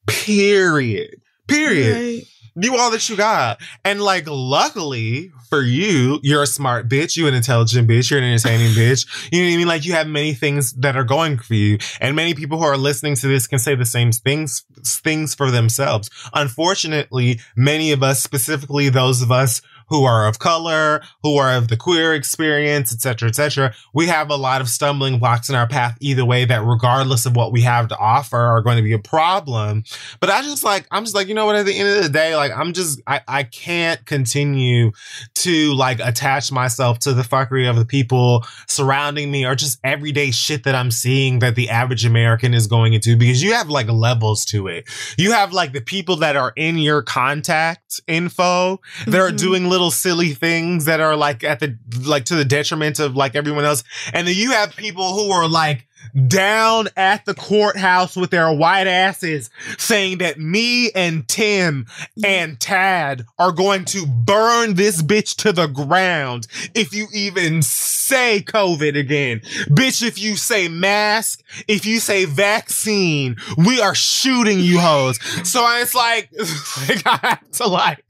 Period. Period. Right. You all that you got. And like luckily for you, you're a smart bitch, You're an intelligent bitch, you're an entertaining bitch. You know what I mean? Like you have many things that are going for you. And many people who are listening to this can say the same things things for themselves. Unfortunately, many of us, specifically those of us who are of color, who are of the queer experience, etc., etc., we have a lot of stumbling blocks in our path either way that regardless of what we have to offer are going to be a problem. But I just like, I'm just like, you know what, at the end of the day, like, I'm just, I, I can't continue to like attach myself to the fuckery of the people surrounding me or just everyday shit that I'm seeing that the average American is going into because you have like levels to it. You have like the people that are in your contact info that mm-hmm. are doing little silly things that are like at the, like to the detriment of like everyone else. And then you have people who are like, down at the courthouse with their white asses saying that me and Tim and Tad are going to burn this bitch to the ground if you even say COVID again. Bitch, if you say mask, if you say vaccine, we are shooting you hoes. So it's like, like I have to like,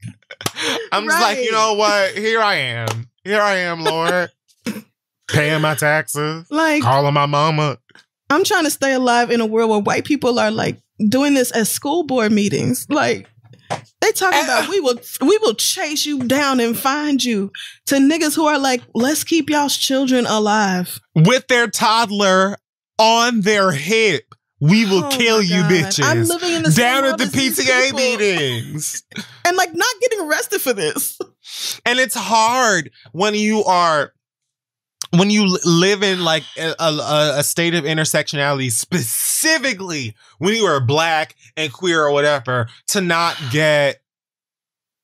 I'm right. just like, you know what? Here I am. Here I am, Lord paying my taxes, like calling my mama. I'm trying to stay alive in a world where white people are like doing this at school board meetings. Like they talking about uh. we will we will chase you down and find you to niggas who are like, let's keep y'all's children alive. With their toddler on their hip. We will oh kill you bitches. I'm living in the down at the PTA meetings. And like not getting arrested for this. And it's hard when you are when you live in like a, a, a, state of intersectionality, specifically when you are black and queer or whatever, to not get,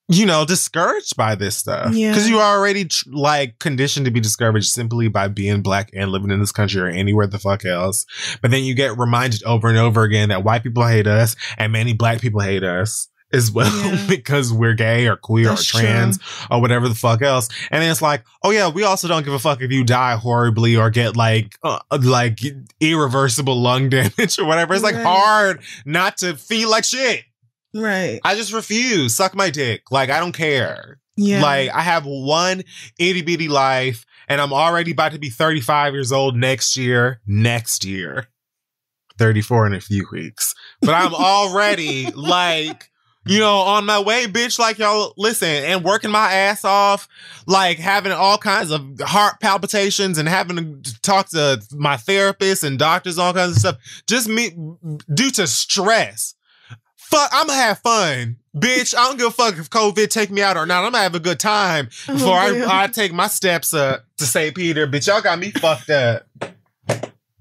you know, discouraged by this stuff. Yeah. Cause you are already like conditioned to be discouraged simply by being black and living in this country or anywhere the fuck else. But then you get reminded over and over again that white people hate us and many black people hate us as well yeah. because we're gay or queer That's or trans true. or whatever the fuck else. And it's like, oh yeah, we also don't give a fuck if you die horribly or get like uh, like irreversible lung damage or whatever. It's like right. hard not to feel like shit. Right. I just refuse. Suck my dick. Like I don't care. Yeah. Like I have one itty bitty life and I'm already about to be 35 years old next year. Next year. 34 in a few weeks. But I'm already like you know, on my way, bitch, like y'all listen and working my ass off, like having all kinds of heart palpitations and having to talk to my therapist and doctors, all kinds of stuff, just me due to stress. Fuck, I'm gonna have fun, bitch. I don't give a fuck if COVID take me out or not. I'm gonna have a good time oh, before oh, I, I take my steps up to St. Peter. Bitch, y'all got me fucked up.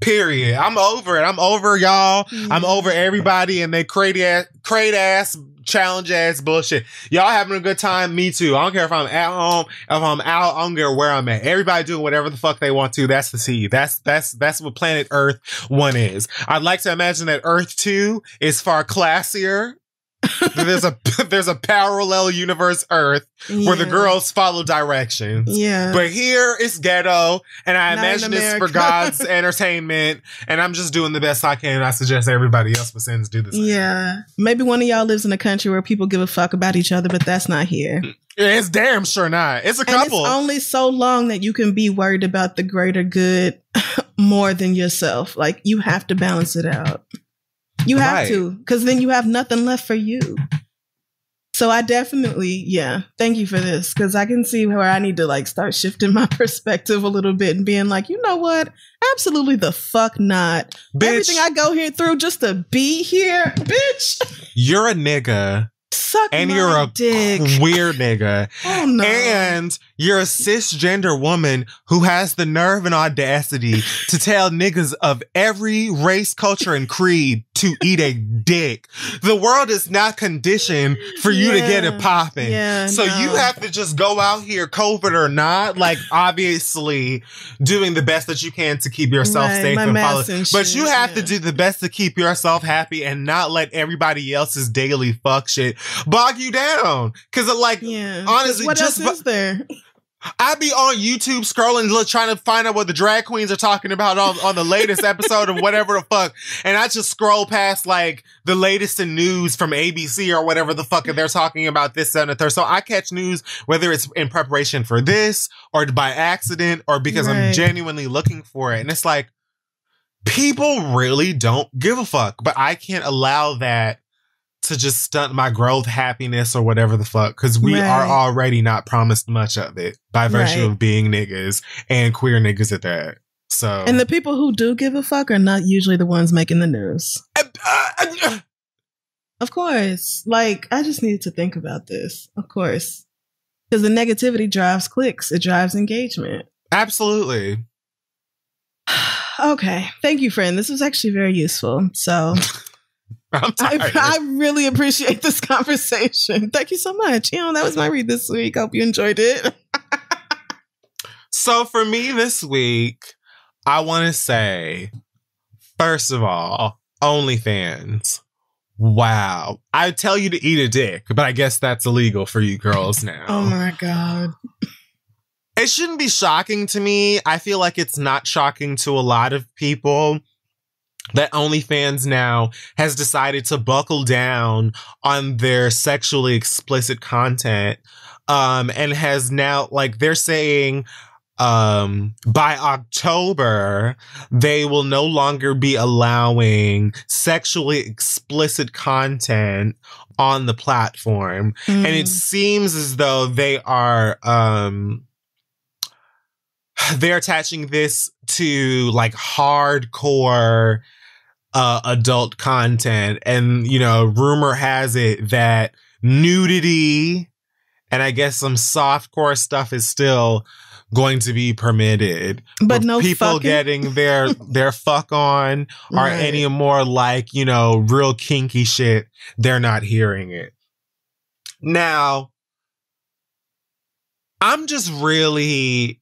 Period. I'm over it. I'm over y'all. Mm-hmm. I'm over everybody and they crazy ass, crate ass challenge ass bullshit. Y'all having a good time? Me too. I don't care if I'm at home, if I'm out, I don't care where I'm at. Everybody doing whatever the fuck they want to. That's the C. That's, that's, that's what planet Earth one is. I'd like to imagine that Earth two is far classier there's a there's a parallel universe Earth yeah. where the girls follow directions. Yeah. But here it's ghetto, and I Not imagine it's for God's entertainment, and I'm just doing the best I can. I suggest everybody else sins do this. Yeah. Maybe one of y'all lives in a country where people give a fuck about each other, but that's not here. It's damn sure not. It's a couple. And it's only so long that you can be worried about the greater good more than yourself. Like you have to balance it out. You have right. to, because then you have nothing left for you. So I definitely, yeah, thank you for this because I can see where I need to like start shifting my perspective a little bit and being like, you know what? Absolutely the fuck not. Bitch, Everything I go here through just to be here, bitch. You're a nigga Suck and you're a dick. queer nigga. oh no. And you're a cisgender woman who has the nerve and audacity to tell niggas of every race, culture, and creed to eat a dick. The world is not conditioned for you yeah. to get it popping. Yeah, so no. you have to just go out here, COVID or not, like obviously doing the best that you can to keep yourself right, safe and follow. And but you have yeah. to do the best to keep yourself happy and not let everybody else's daily fuck shit bog you down. Cause like, yeah. honestly, what just else is there? I'd be on YouTube scrolling, trying to find out what the drag queens are talking about on, on the latest episode of whatever the fuck. And I just scroll past like the latest in news from ABC or whatever the fuck they're talking about this, and the third. So I catch news, whether it's in preparation for this or by accident or because right. I'm genuinely looking for it. And it's like, people really don't give a fuck, but I can't allow that to just stunt my growth, happiness, or whatever the fuck, because we right. are already not promised much of it by virtue right. of being niggas and queer niggas at that. So, and the people who do give a fuck are not usually the ones making the news. Uh, uh, uh, of course. Like, I just needed to think about this. Of course. Because the negativity drives clicks, it drives engagement. Absolutely. okay. Thank you, friend. This was actually very useful. So. I, I, really appreciate this conversation. Thank you so much. You know, that was my read this week. Hope you enjoyed it. so for me this week, I want to say, first of all, OnlyFans. Wow. I tell you to eat a dick, but I guess that's illegal for you girls now. oh my God. It shouldn't be shocking to me. I feel like it's not shocking to a lot of people that OnlyFans now has decided to buckle down on their sexually explicit content um, and has now, like, they're saying, um, by October, they will no longer be allowing sexually explicit content on the platform. Mm. And it seems as though they are, um, they're attaching this to like hardcore, uh, adult content. And, you know, rumor has it that nudity and I guess some softcore stuff is still going to be permitted. But no people fucking? getting their their fuck on or right. any more like, you know, real kinky shit, they're not hearing it. Now, I'm just really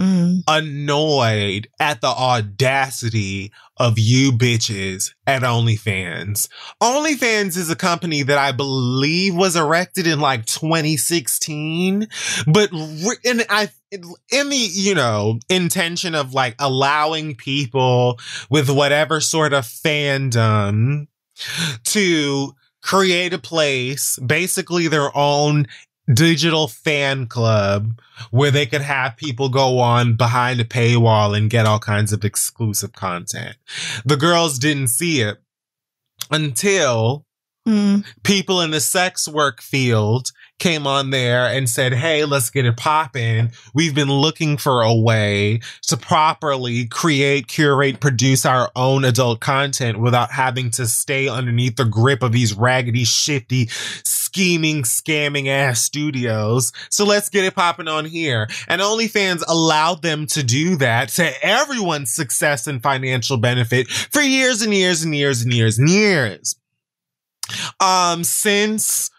Mm. annoyed at the audacity of you bitches at OnlyFans. OnlyFans is a company that I believe was erected in like 2016, but in I in the you know intention of like allowing people with whatever sort of fandom to create a place, basically their own digital fan club where they could have people go on behind a paywall and get all kinds of exclusive content. The girls didn't see it until mm. people in the sex work field came on there and said, Hey, let's get it popping. We've been looking for a way to properly create, curate, produce our own adult content without having to stay underneath the grip of these raggedy, shifty, scheming, scamming ass studios. So let's get it popping on here. And OnlyFans allowed them to do that to everyone's success and financial benefit for years and years and years and years and years. Um, since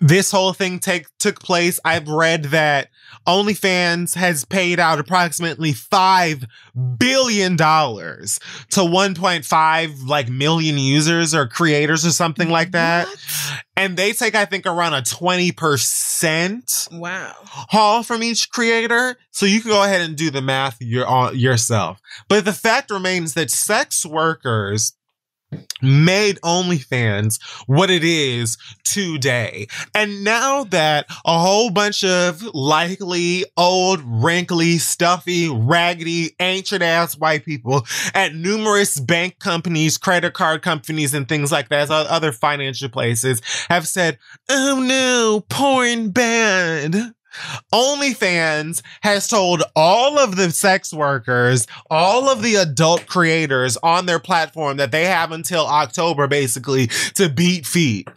this whole thing take took place, I've read that OnlyFans has paid out approximately five billion dollars to 1.5 like million users or creators or something like that. What? And they take, I think, around a 20% wow haul from each creator. So you can go ahead and do the math your, uh, yourself. But the fact remains that sex workers made OnlyFans what it is today. And now that a whole bunch of likely old, wrinkly, stuffy, raggedy, ancient ass white people at numerous bank companies, credit card companies, and things like that, other financial places have said, oh no, porn bad. OnlyFans has told all of the sex workers, all of the adult creators on their platform that they have until October basically to beat feet.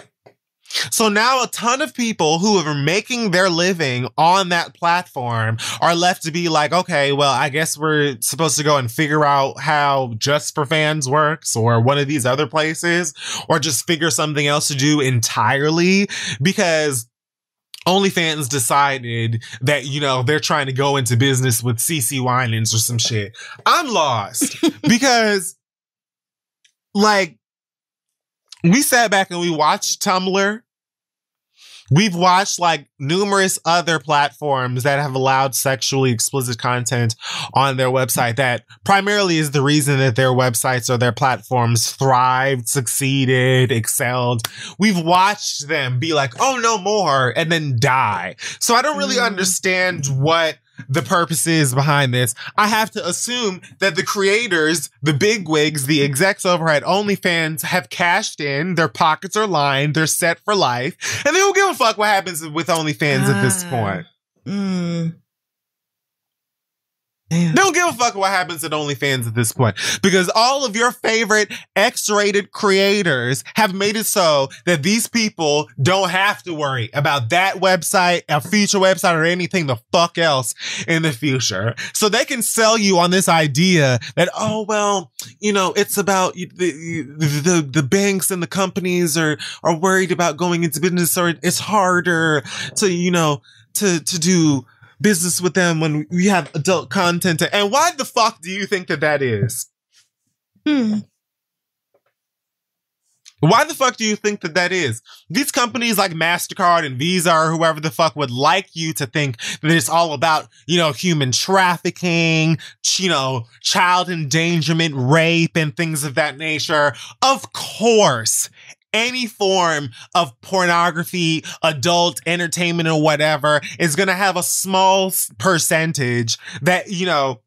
So now a ton of people who are making their living on that platform are left to be like, okay, well, I guess we're supposed to go and figure out how Just for Fans works or one of these other places or just figure something else to do entirely because OnlyFans decided that, you know, they're trying to go into business with CeCe Winans or some shit. I'm lost because, like, we sat back and we watched Tumblr We've watched like numerous other platforms that have allowed sexually explicit content on their website that primarily is the reason that their websites or their platforms thrived, succeeded, excelled. We've watched them be like, oh, no more, and then die. So I don't really mm. understand what the purposes behind this, I have to assume that the creators, the big wigs, the execs over at OnlyFans have cashed in, their pockets are lined, they're set for life, and they don't give a fuck what happens with OnlyFans at this Ah. point. Mm. They don't give a fuck what happens at OnlyFans at this point because all of your favorite X-rated creators have made it so that these people don't have to worry about that website, a future website, or anything the fuck else in the future. So they can sell you on this idea that, oh, well, you know, it's about the, the, the banks and the companies are, are worried about going into business or it's harder to, you know, to, to do business with them when we have adult content. And why the fuck do you think that that is? Hmm. Why the fuck do you think that that is? These companies like MasterCard and Visa or whoever the fuck would like you to think that it's all about, you know, human trafficking, you know, child endangerment, rape, and things of that nature. Of course. Any form of pornography, adult entertainment, or whatever is going to have a small percentage that, you know,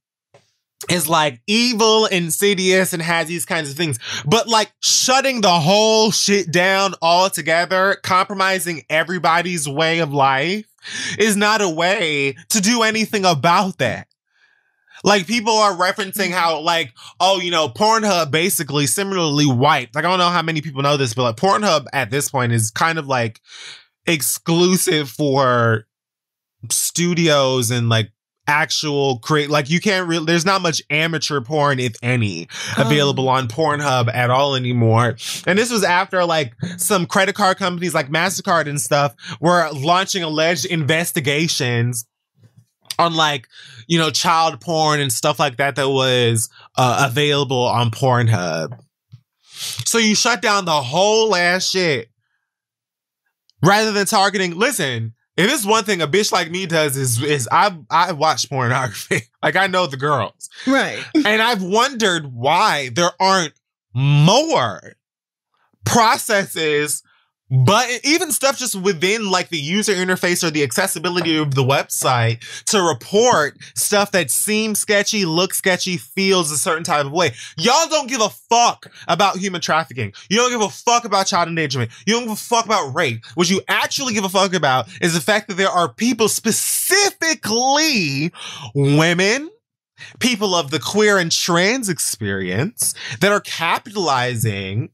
is like evil, insidious, and has these kinds of things. But like shutting the whole shit down altogether, compromising everybody's way of life is not a way to do anything about that. Like people are referencing mm-hmm. how like, oh, you know, Pornhub basically similarly wiped. Like I don't know how many people know this, but like Pornhub at this point is kind of like exclusive for studios and like actual create like you can't really there's not much amateur porn if any available um. on Pornhub at all anymore. And this was after like some credit card companies like MasterCard and stuff were launching alleged investigations on like, you know, child porn and stuff like that that was uh, available on Pornhub. So you shut down the whole ass shit rather than targeting. Listen, if it's one thing a bitch like me does is is I I watch pornography. like I know the girls. Right. And I've wondered why there aren't more processes, but even stuff just within like the user interface or the accessibility of the website to report stuff that seems sketchy, looks sketchy, feels a certain type of way. Y'all don't give a fuck about human trafficking. You don't give a fuck about child endangerment. You don't give a fuck about rape. What you actually give a fuck about is the fact that there are people specifically women, people of the queer and trans experience that are capitalizing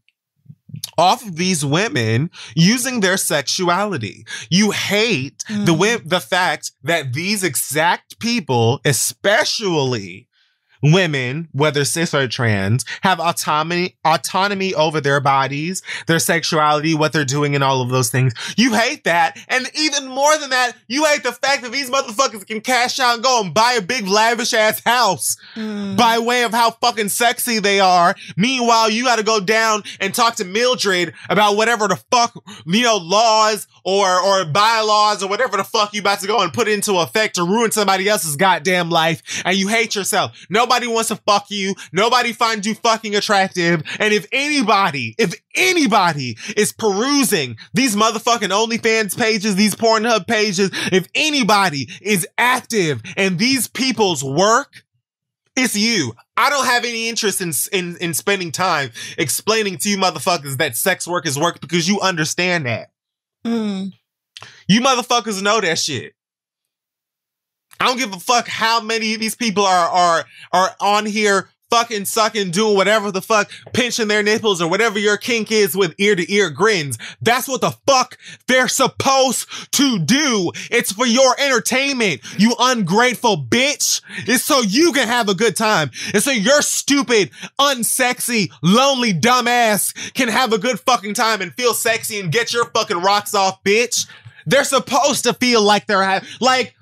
off of these women using their sexuality. You hate the Mm. wi- the fact that these exact people, especially women, whether cis or trans, have autonomy autonomy over their bodies, their sexuality, what they're doing, and all of those things. You hate that, and even more than that, you hate the fact that these motherfuckers can cash out and go and buy a big lavish ass house Mm. by way of how fucking sexy they are. Meanwhile, you got to go down and talk to Mildred about whatever the fuck, you know, laws or, or bylaws or whatever the fuck you about to go and put into effect to ruin somebody else's goddamn life. And you hate yourself. Nobody wants to fuck you. Nobody finds you fucking attractive. And if anybody, if anybody is perusing these motherfucking OnlyFans pages, these Pornhub pages, if anybody is active in these people's work, it's you. I don't have any interest in, in in spending time explaining to you motherfuckers that sex work is work because you understand that. Mm. You motherfuckers know that shit. I don't give a fuck how many of these people are are are on here fucking sucking, doing whatever the fuck, pinching their nipples or whatever your kink is with ear to ear grins. That's what the fuck they're supposed to do. It's for your entertainment, you ungrateful bitch. It's so you can have a good time. It's so your stupid, unsexy, lonely dumbass can have a good fucking time and feel sexy and get your fucking rocks off, bitch. They're supposed to feel like they're ha- like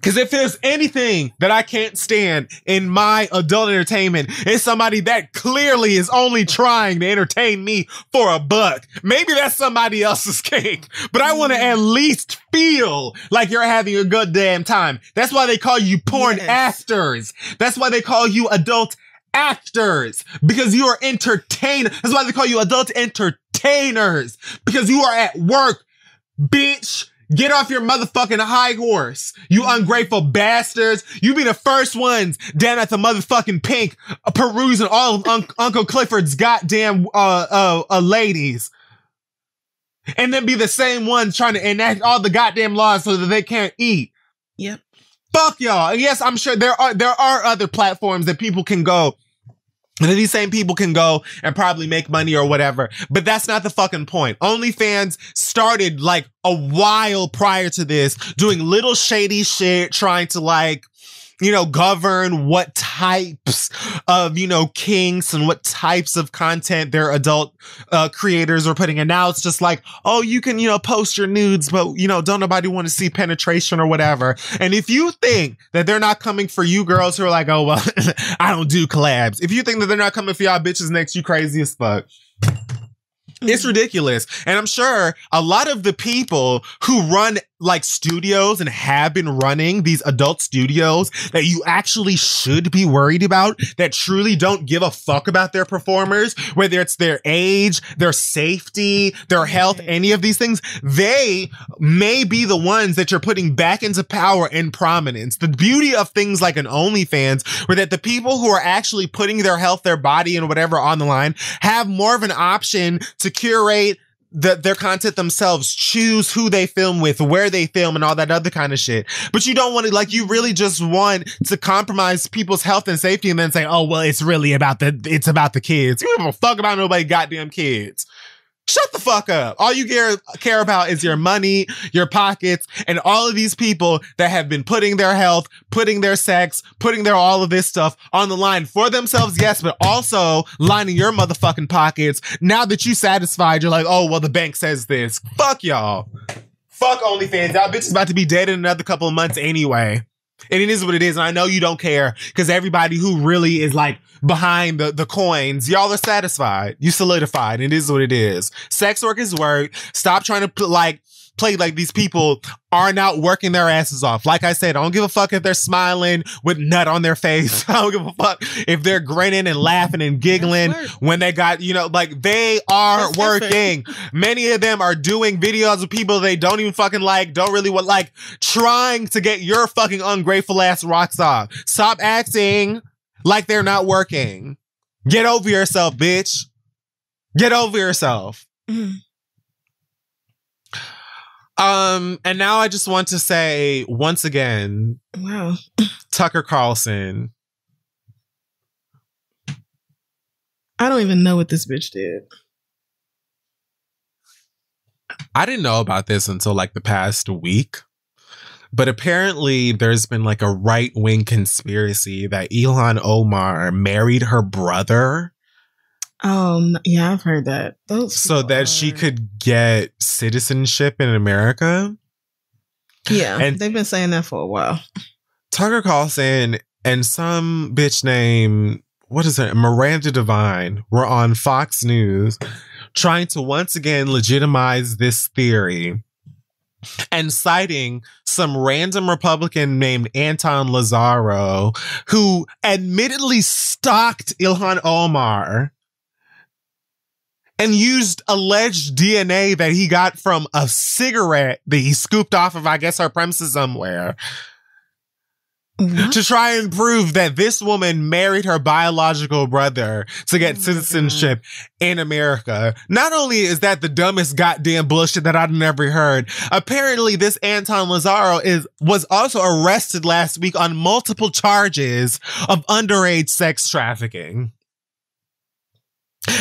because if there's anything that I can't stand in my adult entertainment, it's somebody that clearly is only trying to entertain me for a buck. Maybe that's somebody else's cake, but I want to at mm. least feel like you're having a good damn time. That's why they call you porn Yes. actors. That's why they call you adult actors because you are entertain. That's why they call you adult entertainers because you are at work, bitch Get off your motherfucking high horse, you ungrateful bastards. You be the first ones down at the motherfucking Pynk uh, perusing all of Un- Uncle Clifford's goddamn uh, uh, uh, ladies. And then be the same ones trying to enact all the goddamn laws so that they can't eat. Yep. Fuck y'all. And yes, I'm sure there are there are other platforms that people can go and then these same people can go and probably make money or whatever. But that's not the fucking point. OnlyFans started like a while prior to this doing little shady shit, trying to like, you know, govern what types of, you know, kinks and what types of content their adult uh, creators are putting. And now it's just like, oh, you can, you know, post your nudes, but, you know, don't nobody want to see penetration or whatever. And if you think that they're not coming for you girls who are like, oh, well, I don't do collabs. If you think that they're not coming for y'all bitches next, you crazy as fuck. It's ridiculous. And I'm sure a lot of the people who run like studios and have been running these adult studios that you actually should be worried about that truly don't give a fuck about their performers, whether it's their age, their safety, their health, any of these things, they may be the ones that you're putting back into power and prominence. The beauty of things like an OnlyFans were that the people who are actually putting their health, their body and whatever on the line have more of an option to curate the, their content themselves, choose who they film with, where they film, and all that other kind of shit. But you don't want to, like, you really just want to compromise people's health and safety and then say, oh, well, it's really about the, it's about the kids. You don't give a fuck about nobody goddamn kids. Shut the fuck up. All you care, care about is your money, your pockets, and all of these people that have been putting their health, putting their sex, putting their all of this stuff on the line for themselves, yes, but also lining your motherfucking pockets. Now that you satisfied, you're like, oh, well, the bank says this. Fuck y'all. Fuck OnlyFans. Y'all bitch is about to be dead in another couple of months anyway. And it is what it is. And I know you don't care because everybody who really is like behind the, the coins, y'all are satisfied. You solidified. It is what it is. Sex work is work. Stop trying to put like, play like these people are not working their asses off. Like I said, I don't give a fuck if they're smiling with nut on their face. I don't give a fuck if they're grinning and laughing and giggling when they got, you know, like they are That's working. Many of them are doing videos of people they don't even fucking like, don't really want, like trying to get your fucking ungrateful ass rocks off. Stop acting like they're not working. Get over yourself, bitch. Get over yourself. Mm. Um, and now I just want to say once again, Wow. Tucker Carlson. I don't even know what this bitch did. I didn't know about this until like the past week. But apparently, there's been like a right wing conspiracy that Ilhan Omar married her brother Um, yeah, I've heard that. Those so that she could get citizenship in America. Yeah, and- they've been saying that for a while. Tucker Carlson and some bitch named what is it, Miranda Devine, were on Fox News trying to once again legitimize this theory and citing some random Republican named Anton Lazaro, who admittedly stalked Ilhan Omar and used alleged DNA that he got from a cigarette that he scooped off of, I guess, her premises somewhere What? to try and prove that this woman married her biological brother to get Oh citizenship in America. Not only is that the dumbest goddamn bullshit that I've never heard, apparently this Anton Lazaro is was also arrested last week on multiple charges of underage sex trafficking.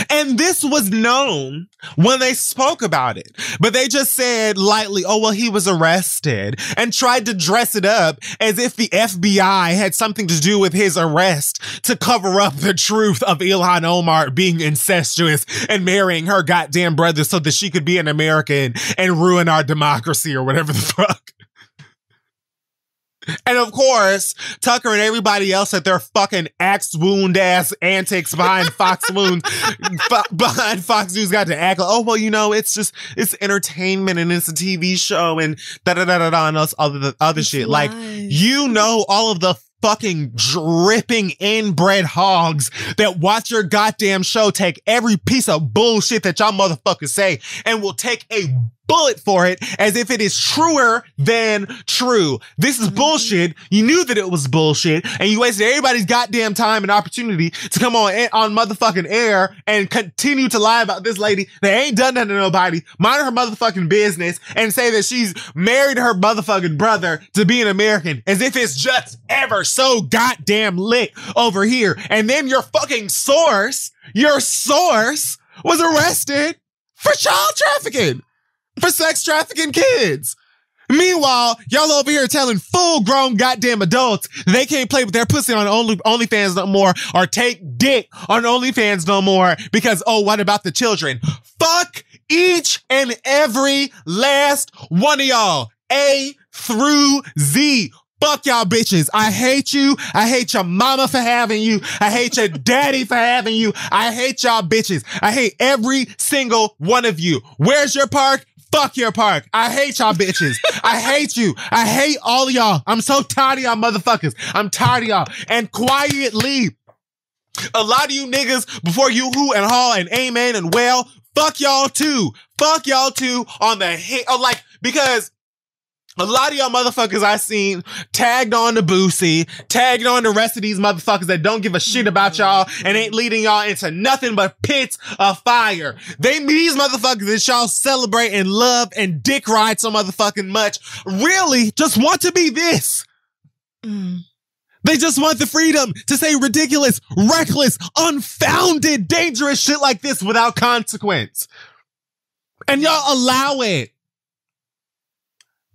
And this was known when they spoke about it. But they just said lightly, oh, well, he was arrested and tried to dress it up as if the FBI had something to do with his arrest to cover up the truth of Ilhan Omar being incestuous and marrying her goddamn brother so that she could be an American and ruin our democracy or whatever the fuck. And of course, Tucker and everybody else at their fucking axe wound ass antics behind Fox Wound, f- behind Fox News got to act like, oh, well, you know, it's just, it's entertainment and it's a TV show and da da da da da and us other, other It's shit. Like, you know, all of the fucking dripping inbred hogs that watch your goddamn show take every piece of bullshit that y'all motherfuckers say and will take a bullet for it as if it is truer than true. This is Mhm. bullshit. You knew that it was bullshit and you wasted everybody's goddamn time and opportunity to come on on motherfucking air and continue to lie about this lady that ain't done nothing to nobody, mind her motherfucking business and say that she's married her motherfucking brother to be an American as if it's just ever so goddamn lit over here. And then your fucking source, your source was arrested for child trafficking, for sex trafficking kids. Meanwhile, y'all over here telling full grown goddamn adults they can't play with their pussy on Only OnlyFans no more or take dick on OnlyFans no more because, oh, what about the children? Fuck each and every last one of y'all. A through Z. Fuck y'all bitches. I hate you. I hate your mama for having you. I hate your daddy for having you. I hate y'all bitches. I hate every single one of you. Where's your park? Fuck your park. I hate y'all bitches. I hate you. I hate all y'all. I'm so tired of y'all motherfuckers. I'm tired of y'all. And quietly, a lot of you niggas before you who and haul and amen and well, fuck y'all too. Fuck y'all too on the hit. Oh, like, because a lot of y'all motherfuckers I seen tagged on to Boosie, tagged on the rest of these motherfuckers that don't give a shit about y'all and ain't leading y'all into nothing but pits of fire. They these motherfuckers that y'all celebrate and love and dick ride so motherfucking much really just want to be this. Mm. They just want the freedom to say ridiculous, reckless, unfounded, dangerous shit like this without consequence. And y'all allow it.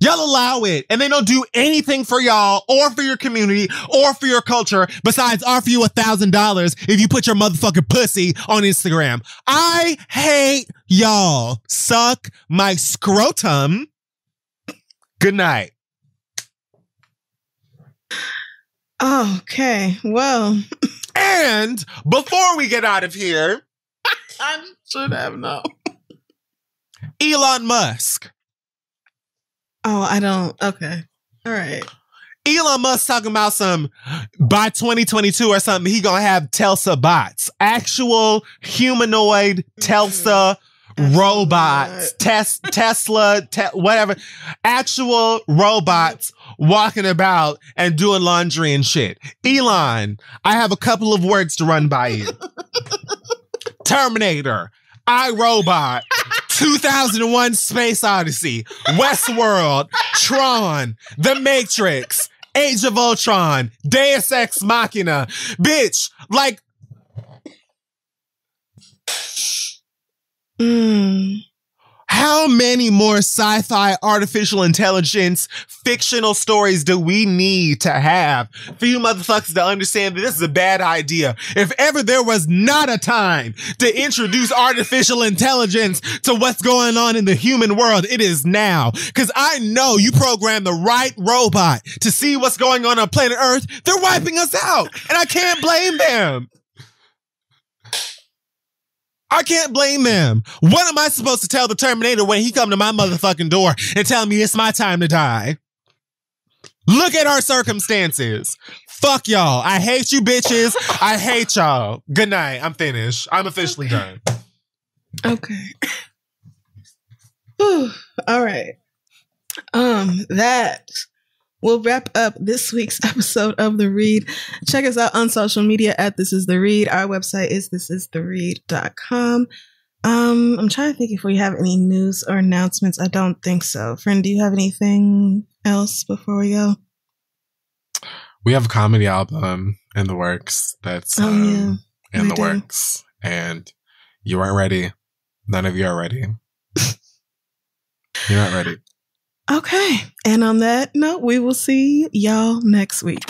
Y'all allow it. And they don't do anything for y'all or for your community or for your culture besides offer you a thousand dollars if you put your motherfucking pussy on Instagram. I hate y'all. Suck my scrotum. Good night. Okay. Well, And before we get out of here, I should have known. Elon Musk. Oh, I don't. Okay. All right. Elon Musk talking about some by 2022 or something, he gonna have Telsa bots. Actual humanoid Telsa mm-hmm. robots, tes- Tesla, te- whatever, actual robots walking about and doing laundry and shit. Elon, I have a couple of words to run by you. Terminator, iRobot, 2001 Space Odyssey, Westworld, Tron, The Matrix, Age of Ultron, Deus Ex Machina. Bitch, like, Mm. How many more sci fi, artificial intelligence, fictional stories do we need to have for you motherfuckers to understand that this is a bad idea? If ever there was not a time to introduce artificial intelligence to what's going on in the human world, it is now. Cause I know you program the right robot to see what's going on on planet Earth. They're wiping us out and I can't blame them. I can't blame them. What am I supposed to tell the Terminator when he come to my motherfucking door and tell me it's my time to die? Look at our circumstances. Fuck y'all. I hate you bitches. I hate y'all. Good night. I'm finished. I'm officially done. Okay. Whew. All right. Um, that will wrap up this week's episode of The Read. Check us out on social media at This Is The Read. Our website is thisistheread.com. Um, I'm trying to think if we have any news or announcements. I don't think so. Friend, do you have anything else before we go? We have a comedy album in the works that's Oh, um, yeah. in we the do. works. And you aren't ready. None of you are ready. You're not ready. Okay. And on that note, we will see y'all next week.